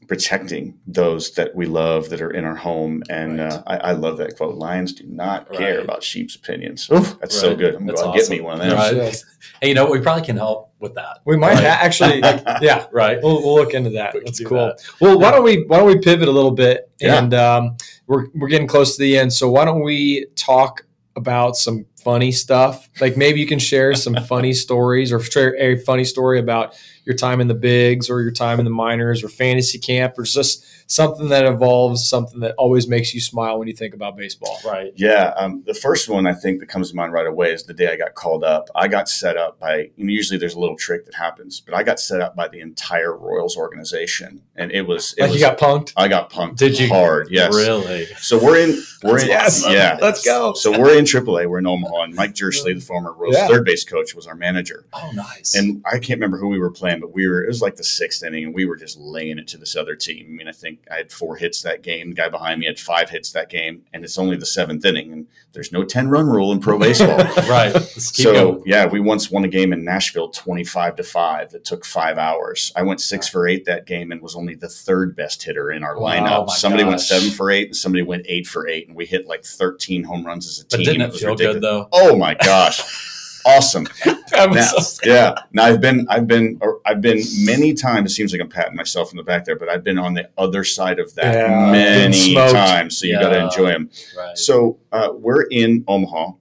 protecting those that we love that are in our home, and Right. uh, I, I love that quote. Lions do not care Right. about sheep's opinions. Oof, that's so good. I'm That's going to get me one of them. Right. Yes. Hey, you know, we probably can help with that. We might Right. ha- [laughs] actually, yeah. [laughs] Right. We'll, we'll look into that. We That's cool. that. Well, why don't we why don't we pivot a little bit? Yeah. And um, we're we're getting close to the end, so why don't we talk about some funny stuff? Like maybe you can share some funny [laughs] stories, or share a funny story about your time in the bigs, or your time in the minors, or fantasy camp, or just something that evolves, something that always makes you smile when you think about baseball. Right. Yeah, um, the first one I think that comes to mind right away is the day I got called up. I got set up by. You usually there's a little trick that happens, but I got set up by the entire Royals organization, and it was. It Like was you got punked. I got punked. Did you hard? Yes. Really? So we're in. We're in. Yes. Yeah. Let's go. So we're in AAA. We're in Omaha, and Mike Jirschele, the former Royals Yeah. third base coach, was our manager. Oh, nice. And I can't remember who we were playing, but we were. It was like the sixth inning, and we were just laying it to this other team. I mean, I think I had four hits that game. The guy behind me had five hits that game, and it's only the seventh inning, and there's no ten run rule in pro baseball. [laughs] right. So going. yeah, we once won a game in Nashville, twenty-five to five. That took five hours. I went six for eight that game and was only the third best hitter in our lineup. my somebody went seven for eight, and somebody went eight for eight, and we hit like thirteen home runs as a But team. didn't it was feel ridiculous. good though? Oh my gosh, [laughs] awesome! [laughs] That was Now, so- yeah. Now I've been, I've been, I've been many times. It seems like I'm patting myself in the back there, but I've been on the other side of that Yeah, many times. So you got to enjoy them. Right. So uh, we're in Omaha.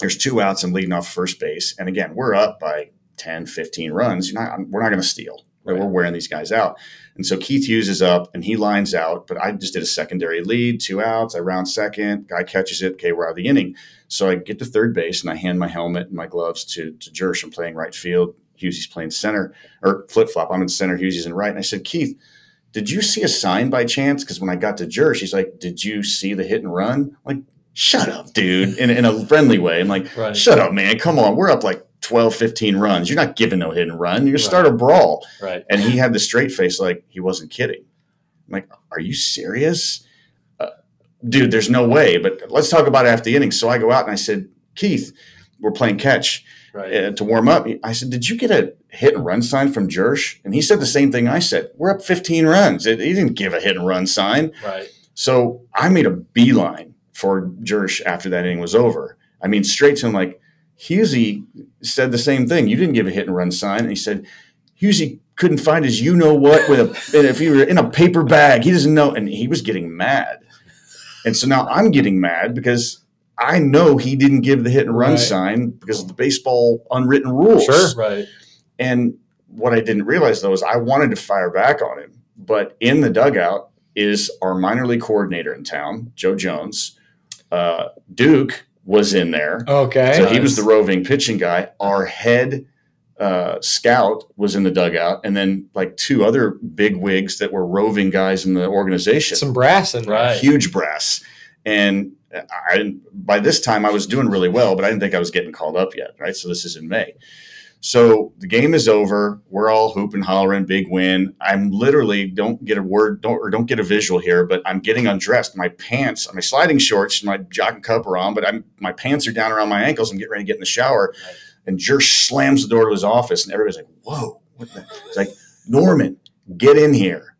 There's two outs. I'm leading off first base. And again, we're up by 10, 15 runs. You're not, we're not going to steal. Right. We're wearing these guys out. And so Keith Hughes is up and he lines out, but I just did a secondary lead, two outs. I round second. Guy catches it. Okay, we're out of the inning. So I get to third base and I hand my helmet and my gloves to, to Jersh. I'm playing right field. Hughes playing center or flip flop. I'm in center. Hughes is in right. And I said, Keith, did you see a sign by chance? Because when I got to Jersh, he's like, Did you see the hit and run? I'm like, shut up, dude, in, in a friendly way. I'm like, Right. shut up, man. Come on. We're up like 12, 15 runs. You're not giving no hit and run. You Right. start a brawl. Right. And he had the straight face like he wasn't kidding. I'm like, are you serious? Uh, dude, there's no way. But let's talk about it after the inning. So I go out and I said, Keith, we're playing catch Right. uh, to warm up. I said, Did you get a hit and run sign from Jersh? And he said the same thing I said. We're up 15 runs. It, he didn't give a hit and run sign. Right. So I made a beeline for Jersh after that inning was over. I mean, straight to him, like, Husey said the same thing. You didn't give a hit and run sign. And he said, Husey couldn't find his you know what with a, [laughs] if he were in a paper bag, he doesn't know. And he was getting mad. And so now I'm getting mad because I know he didn't give the hit and run Right. sign because of the baseball unwritten rules. Sure. Right. And what I didn't realize though is I wanted to fire back on him, but in the dugout is our minor league coordinator in town, Joe Jones. Uh, Duke was in there, Okay. so he was the roving pitching guy. Our head uh, scout was in the dugout, and then like two other big wigs that were roving guys in the organization Some brass and. Right. huge brass. And I by this time I was doing really well, but I didn't think I was getting called up yet. Right. So this is in May. So the game is over. We're all hooping, hollering, big win. I'm literally don't get a word, don't or don't get a visual here, but I'm getting undressed. My pants, my sliding shorts, my jock and cup are on, but I'm my pants are down around my ankles. I'm getting ready to get in the shower, and Jersh slams the door to his office, and everybody's like, "Whoa!" What the? It's like Norman, get in here.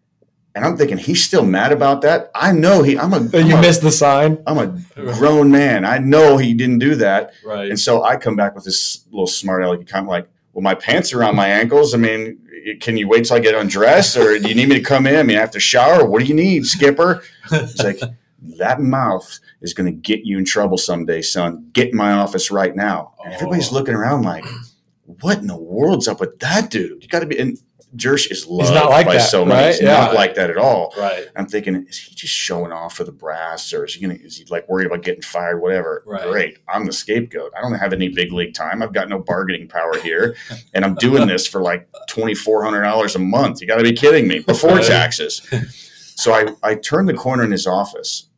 And I'm thinking he's still mad about that. I know he. I'm a. I'm you a- missed the sign. I'm a grown man. I know he didn't do that. Right. And so I come back with this little smart aleck comment like, well, my pants are around my ankles. I mean, can you wait till I get undressed, or do you need me to come in? I mean, I have to shower. What do you need, Skipper? It's like that mouth is going to get you in trouble someday, son. Get in my office right now. And everybody's Oh. looking around like, what in the world's up with that dude? You got to be. And Jersh is loved not like by that, so many. right? He's Yeah. not like that at all. Right. I'm thinking, is he just showing off for the brass, or is he gonna? Is he like worried about getting fired? Whatever. Right. Great. I'm the scapegoat. I don't have any big league time. I've got no bargaining power here, [laughs] and I'm doing this for like twenty four hundred dollars a month. You got to be kidding me before Right. taxes. [laughs] So I I turn the corner in his office.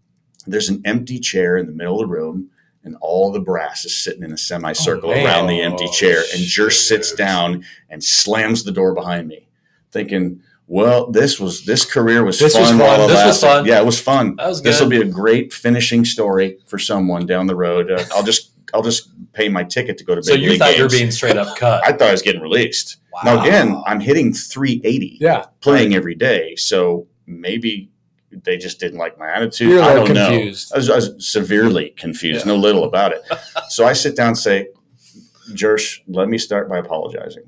There's an empty chair in the middle of the room. And all the brass is sitting in a oh, semicircle Oh, around the empty Oh, chair. And oh, Jersh sits down and slams the door behind me, thinking, "Well, this was this career was This fun. was fun. This was fun. Yeah, it was fun. That was This will be a great finishing story for someone down the road. Uh, I'll just I'll just pay my ticket to go to big So you league thought you were being straight up cut. [laughs] I thought I was getting released. Now again, I'm hitting 380 Yeah. playing every day, so maybe they just didn't like my attitude. You're I don't know. I was, I was severely confused, Yeah. no little about it. [laughs] so I sit down and say, Jersh, let me start by apologizing.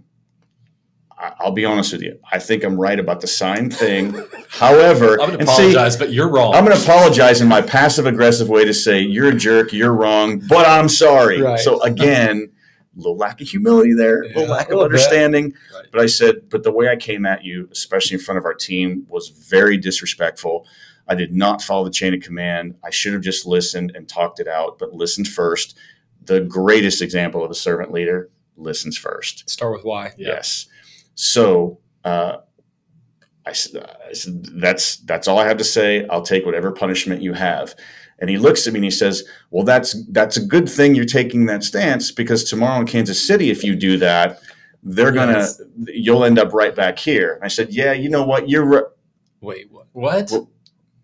I'll be honest with you. I think I'm right about the sign thing. [laughs] However, I'm going to and see, apologize, but you're wrong. I'm going to apologize in my passive aggressive way to say you're a jerk, you're wrong, but I'm sorry. Right. So again, a little lack of humility there, a Yeah, little lack of understanding. Right. But I said, but the way I came at you, especially in front of our team, was very disrespectful. I did not follow the chain of command. I should have just listened and talked it out, but listened first. The greatest example of a servant leader listens first. Start with why. Yeah. So uh, I, s- I said, that's that's all I have to say. I'll take whatever punishment you have. And he looks at me and he says, "Well, that's that's a good thing you're taking that stance because tomorrow in Kansas City, if you do that, they're Yes. gonna you'll end up right back here." And I said, "Yeah, you know what? You're right. Wait, what? what?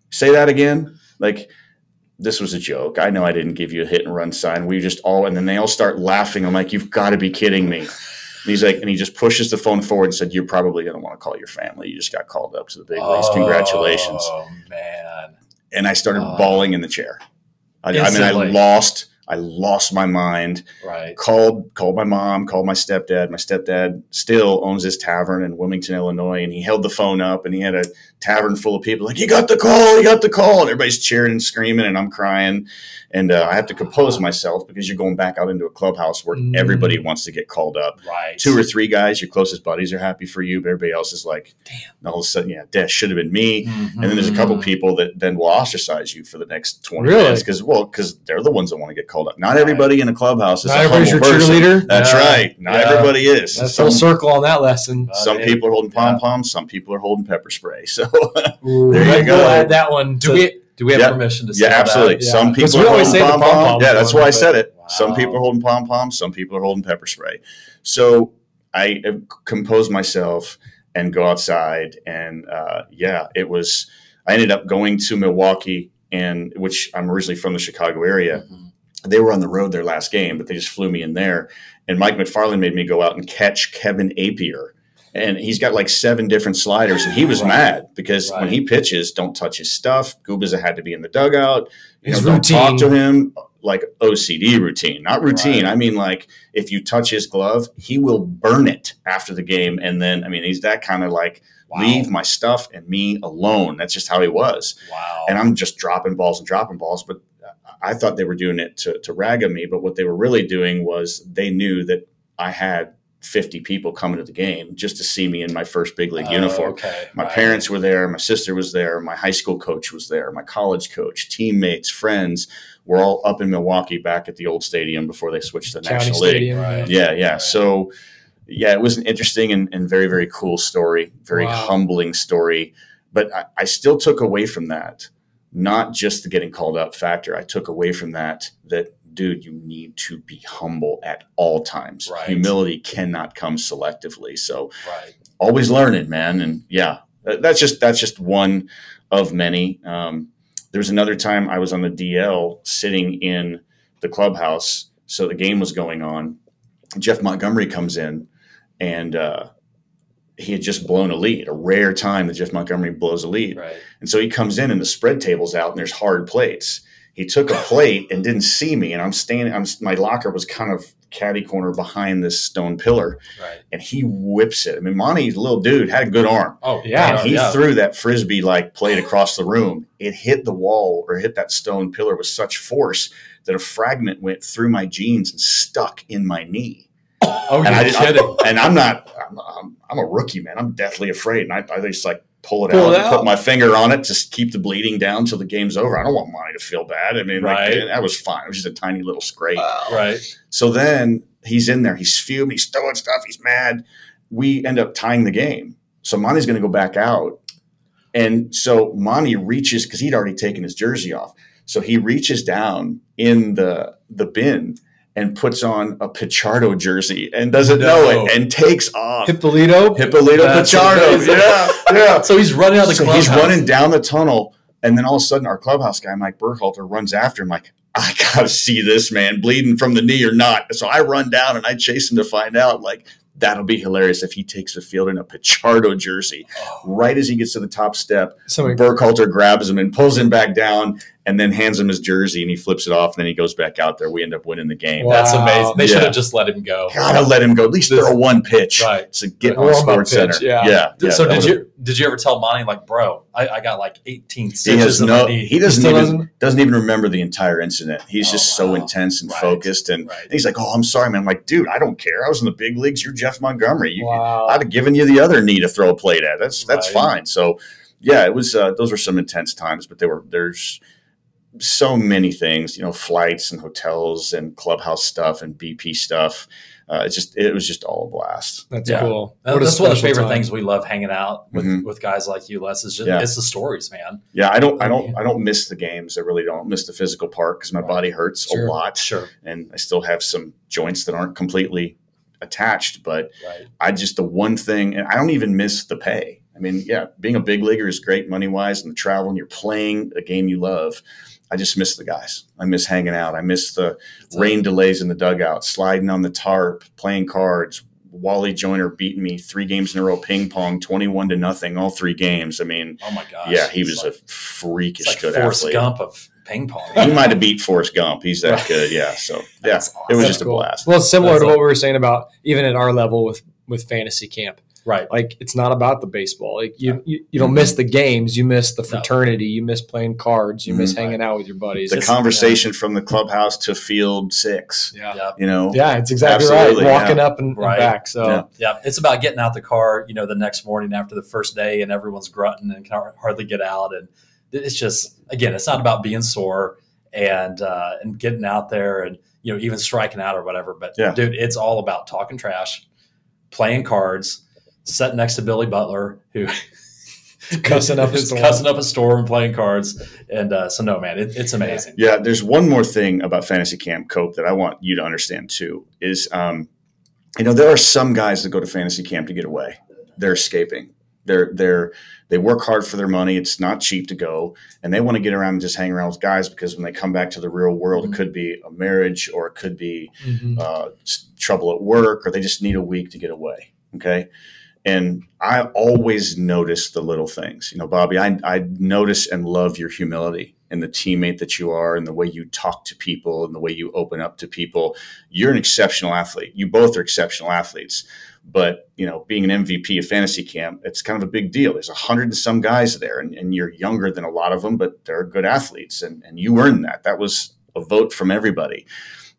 Say that again." Like this was a joke. I know I didn't give you a hit and run sign. We just all and then they all start laughing. I'm like, "You've got to be kidding me." And he's like, and he just pushes the phone forward and said, "You're probably going to want to call your family. You just got called up to the big leagues. Congratulations!" Oh man. And I started Oh. bawling in the chair. I, I mean, I lost. I lost my mind. Right. Called called my mom. Called my stepdad. My stepdad still owns this tavern in Wilmington, Illinois, and he held the phone up and he had a tavern full of people like, "You got the call! You got the call!" And everybody's cheering and screaming, and I'm crying. And uh, I have to compose myself because you're going back out into a clubhouse where Mm. everybody wants to get called up Right. two or three guys, your closest buddies are happy for you, but everybody else is like, damn. All of a sudden, yeah, that should have been me. Mhm. And then there's a couple people that then will ostracize you for the next 20 Really? minutes because, well, because they're the ones that want to get called up. Not Right. everybody in a clubhouse is Not a everybody's your person. cheerleader. That's Yeah. right. Not Yeah. everybody is. That's some full circle on that lesson. some people are holding Yeah. pom poms, some people are holding pepper spray. [laughs] So, [laughs] There you we'll go. add that one. Do to- we do we have Yeah. permission to say yeah, absolutely. that? Yeah. Some people are holding pom poms. pom-poms Yeah, that's why I said it. Some people are holding pom poms, some people are holding pepper spray. So I uh, compose myself and go outside, and uh, yeah, it was. I ended up going to Milwaukee, and which I'm originally from the Chicago area. Mhm. They were on the road their last game, but they just flew me in there. And Mike Macfarlane made me go out and catch Kevin Appier. And he's got like seven different sliders, and he was Right. mad because when he pitches, don't touch his stuff. Gubicza had to be in the dugout. You His know, don't talk to him like OCD routine, not routine. Right. I mean, like if you touch his glove, he will burn it after the game. And then, I mean, he's that kind of like, Wow. leave my stuff and me alone. That's just how he was Wow. and I'm just dropping balls and dropping balls. But I thought they were doing it to, to rag on me. But what they were really doing was they knew that I had 50 people coming to the game just to see me in my first big league Oh, uniform. Okay. My Right. parents were there, my sister was there, my high school coach was there, my college coach, teammates, friends were all up in Milwaukee back at the old stadium before they switched to the County National League. Right. Yeah, yeah. Right. So, yeah, it was an interesting and, and very, very cool story, very Wow. humbling story. But I, I still took away from that, not just the getting called up factor. I took away from that that, dude, you need to be humble at all times. Right. Humility cannot come selectively. So, Right. always learning, man. And yeah, that's just that's just one of many. Um, there was another time I was on the DL sitting in the clubhouse, so the game was going on. Jeff Montgomery comes in, and uh, he had just blown a lead. A rare time that Jeff Montgomery blows a lead, Right. and so he comes in, and the spread table's out, and there's hard plates. He took a plate and didn't see me, and I'm standing. I'm my locker was kind of caddy corner behind this stone pillar, Right. and he whips it. I mean, Monty's a little dude, had a good arm. Oh Yeah, And he threw that frisbee like plate across the room. It hit the wall or hit that stone pillar with such force that a fragment went through my jeans and stuck in my knee. Oh, And I just, kidding. and I'm not, I'm, I'm, I'm a rookie, man. I'm deathly afraid. And I, I just like pull it Pull out it and out. put my finger on it to keep the bleeding down till the game's over. I don't want Monty to feel bad. I mean, Right. like, that was fine. It was just a tiny little scrape. right. So then he's in there. He's fuming. He's throwing stuff. He's mad. We end up tying the game. So Monty's going to go back out. And so Monty reaches because he'd already taken his jersey off. So he reaches down in the the bin and puts on a Pichardo jersey and doesn't know it and takes off. Hipólito. Hipólito That's Pichardo. amazing. Yeah, [laughs] yeah. So he's running out of the So clubhouse. he's running down the tunnel, and then all of a sudden, our clubhouse guy, Mike Burkhalter, runs after him. Like, I gotta see this man bleeding from the knee or not. So I run down and I chase him to find out. Like, that'll be hilarious if he takes the field in a Pichardo jersey. Oh, Right as he gets to the top step, Somebody, Burkhalter grabs him and pulls him back down, and then hands him his jersey, and he flips it off, and then he goes back out there. We end up winning the game. Wow. That's amazing. They should have just let him go. Gotta let him go. At least throw one pitch. Right. To get The on Sports pitch, Center. yeah. yeah. yeah, so did was- you did you ever tell Monty like, bro, I, I got like 18 He stitches has in no. knee. He doesn't still even doesn't? doesn't even remember the entire incident. He's Oh, just so intense and Right. focused, and Right. he's like, "Oh, I'm sorry, man." I'm like, "Dude, I don't care. I was in the big leagues. You're Jeff Montgomery. You, wow. I'd have given you the other knee to throw a plate at. That's that's Right. fine." So, yeah, it was. Uh, those were some intense times, but they were. There's so many things, you know, flights and hotels and clubhouse stuff and BP stuff. Uh, it's just it was just all a blast. That's Yeah. cool. What that's one of the favorite time. things we love hanging out with, Mhm. with guys like you, Les. Is just Yeah. it's the stories, man. Yeah, I don't, I don't, I don't miss the games. I really don't miss the physical part because my Right. body hurts Sure. a lot, Sure. and I still have some joints that aren't completely attached. But Right. I just the one thing, and I don't even miss the pay. I mean, yeah, being a big leaguer is great money wise, and the travel, and you're playing a game you love. I just miss the guys. I miss hanging out. I miss the rain delays in the dugout, sliding on the tarp, playing cards. Wally Joyner beating me three games in a row, ping pong, twenty-one to nothing, all three games. I mean, Oh my gosh. yeah, he It's was like, a freakish it's like good Forrest athlete. Gump of ping pong. He might have beat Forrest Gump. He's that good. Yeah. So [laughs] yeah, That's it was awesome. just a blast. Well, it's similar That's to like- what we were saying about even at our level with with fantasy camp. Right. Like it's not about the baseball. Like you Yeah. you, you don't Mhm. miss the games. You miss the No. fraternity. You miss playing cards. You miss Mhm. hanging out with your buddies. The It's- conversation from the clubhouse to field six. yeah. Yeah. You know. Yeah, it's exactly Absolutely, right. Walking yeah. up and, and Right. back. So Yeah. Yeah, it's about getting out the car, you know, the next morning after the first day, and everyone's grunting and can hardly get out. And it's just, again, it's not about being sore and uh, and getting out there and you know even striking out or whatever. But Yeah. dude, it's all about talking trash, playing cards, sitting next to Billy Butler, who [laughs] cussing up a [laughs] is storm. cussing up a storm, playing cards, and uh, so no, man, it, it's amazing. Yeah, there's one more thing about fantasy camp, Cope, that I want you to understand too. Is um, you know there are some guys that go to fantasy camp to get away. They're escaping. They're they're they work hard for their money. It's not cheap to go, and they want to get around and just hang around with guys because when they come back to the real world, Mhm. it could be a marriage or it could be Mhm. uh, trouble at work or they just need a week to get away. Okay. And I always notice the little things. You know, Bobby, I, I notice and love your humility and the teammate that you are and the way you talk to people and the way you open up to people. You're an exceptional athlete. You both are exceptional athletes. But, you know, being an MVP of fantasy camp, it's kind of a big deal. There's a hundred and some guys there, and, and you're younger than a lot of them, but they're good athletes. And, and you earned that. That was a vote from everybody.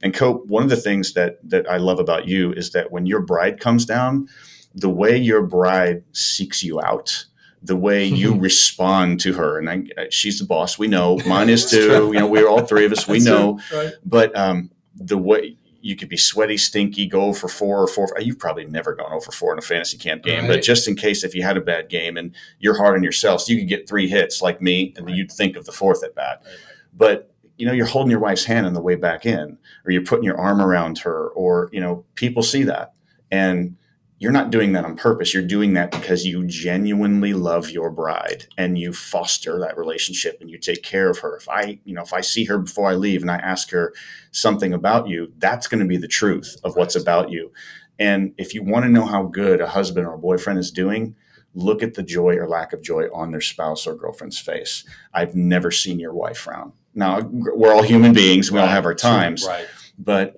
And Cope, one of the things that that I love about you is that when your bride comes down, the way your bride seeks you out, the way [laughs] you respond to her, and I, she's the boss. We know. Mine is [laughs] too. You know, we're all three of us. We know. it, right? But um, the way you could be sweaty, stinky, go for four or four. You've probably never gone over four in a fantasy camp game, but just in case if you had a bad game and you're hard on yourself, so you could get three hits like me, and then Right. you'd think of the fourth at bat Right, right. but you know you're holding your wife's hand on the way back in or you're putting your arm around her or you know people see that and you're not doing that on purpose. You're doing that because you genuinely love your bride and you foster that relationship and you take care of her. If i you know if i see her before i leave and i ask her something about you that's going to be the truth of what's about you. And if you want to know how good a husband or a boyfriend is doing look at the joy or lack of joy on their spouse or girlfriend's face. I've never seen your wife frown. Now we're all human beings. We all have our times, Right. but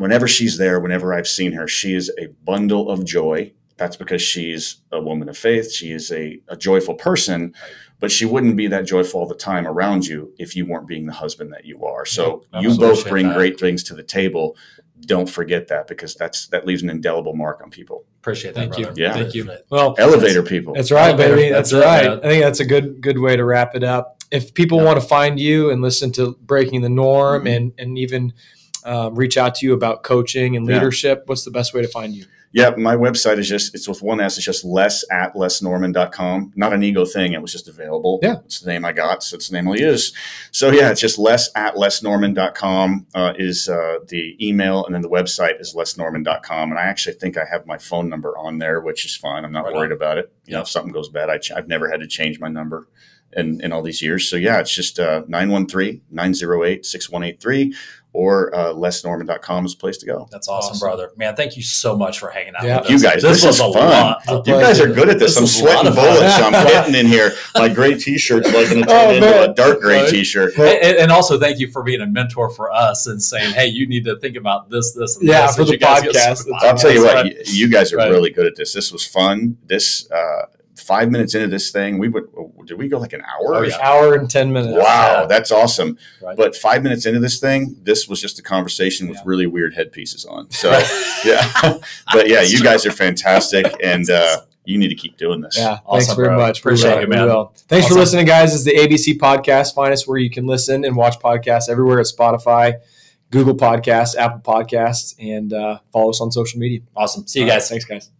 whenever she's there, whenever I've seen her, she is a bundle of joy. That's because she's a woman of faith. She is a, a joyful person, but she wouldn't be that joyful all the time around you if you weren't being the husband that you are. So Yep, you both bring That. great things to the table. Don't forget that because that's that leaves an indelible mark on people. Appreciate that. Thank you. Yeah. Thank you. Well, Elevator people. That's right, Elevator. baby. That's, That's it, right. man. I think that's a good good way to wrap it up. If people Yeah. want to find you and listen to Breaking the Norm Mhm. and and even um, reach out to you about coaching and Yeah. leadership, what's the best way to find you? Yeah, my website is just, it's with one S, it's just les at lesnorman.com. Not an ego thing. It was just available. Yeah. It's the name I got, so it's the name I'll use. So yeah, it's just les at lesnorman.com uh, is uh, the email, and then the website is lesnorman.com. And I actually think I have my phone number on there, which is fine. I'm not Right worried on. about it. You know, if something goes bad, I ch- I've never had to change my number in, in all these years. So yeah, it's just uh, 913-908-6183 or uh, lesnorman.com is the place to go. That's awesome, Awesome. brother. Man, thank you so much for hanging out Yeah. with You guys, this, this was is a fun. lot. You guys are good at this. This I'm is a lot sweating bullets. I'm [laughs] hitting in here. My gray t-shirt's like going to turn Oh, into man. a dark gray Right. t-shirt. And, and- and also, thank you for being a mentor for us and saying, "Hey, you need to think about this, this, and Yeah, this." for the you guys get podcast. I'll tell you what, Right. you, you guys are Right. really good at this. This was fun. This uh, five minutes into this thing, we would did we go like an hour? Oh, yeah. Hour and ten minutes. Wow, Yeah. that's awesome. Right. But five minutes into this thing, this was just a conversation with Yeah. really weird headpieces on. So [laughs] yeah, but yeah, you guys are fantastic, and uh, you need to keep doing this. Yeah, Awesome, thanks very bro. much. Appreciate will. it, man. will. Thanks Awesome. for listening, guys. This is the ABC podcast. Find us where you can listen and watch podcasts everywhere at Spotify, Google Podcasts, Apple Podcasts, and uh, follow us on social media. Awesome. See you All right, guys. thanks, guys.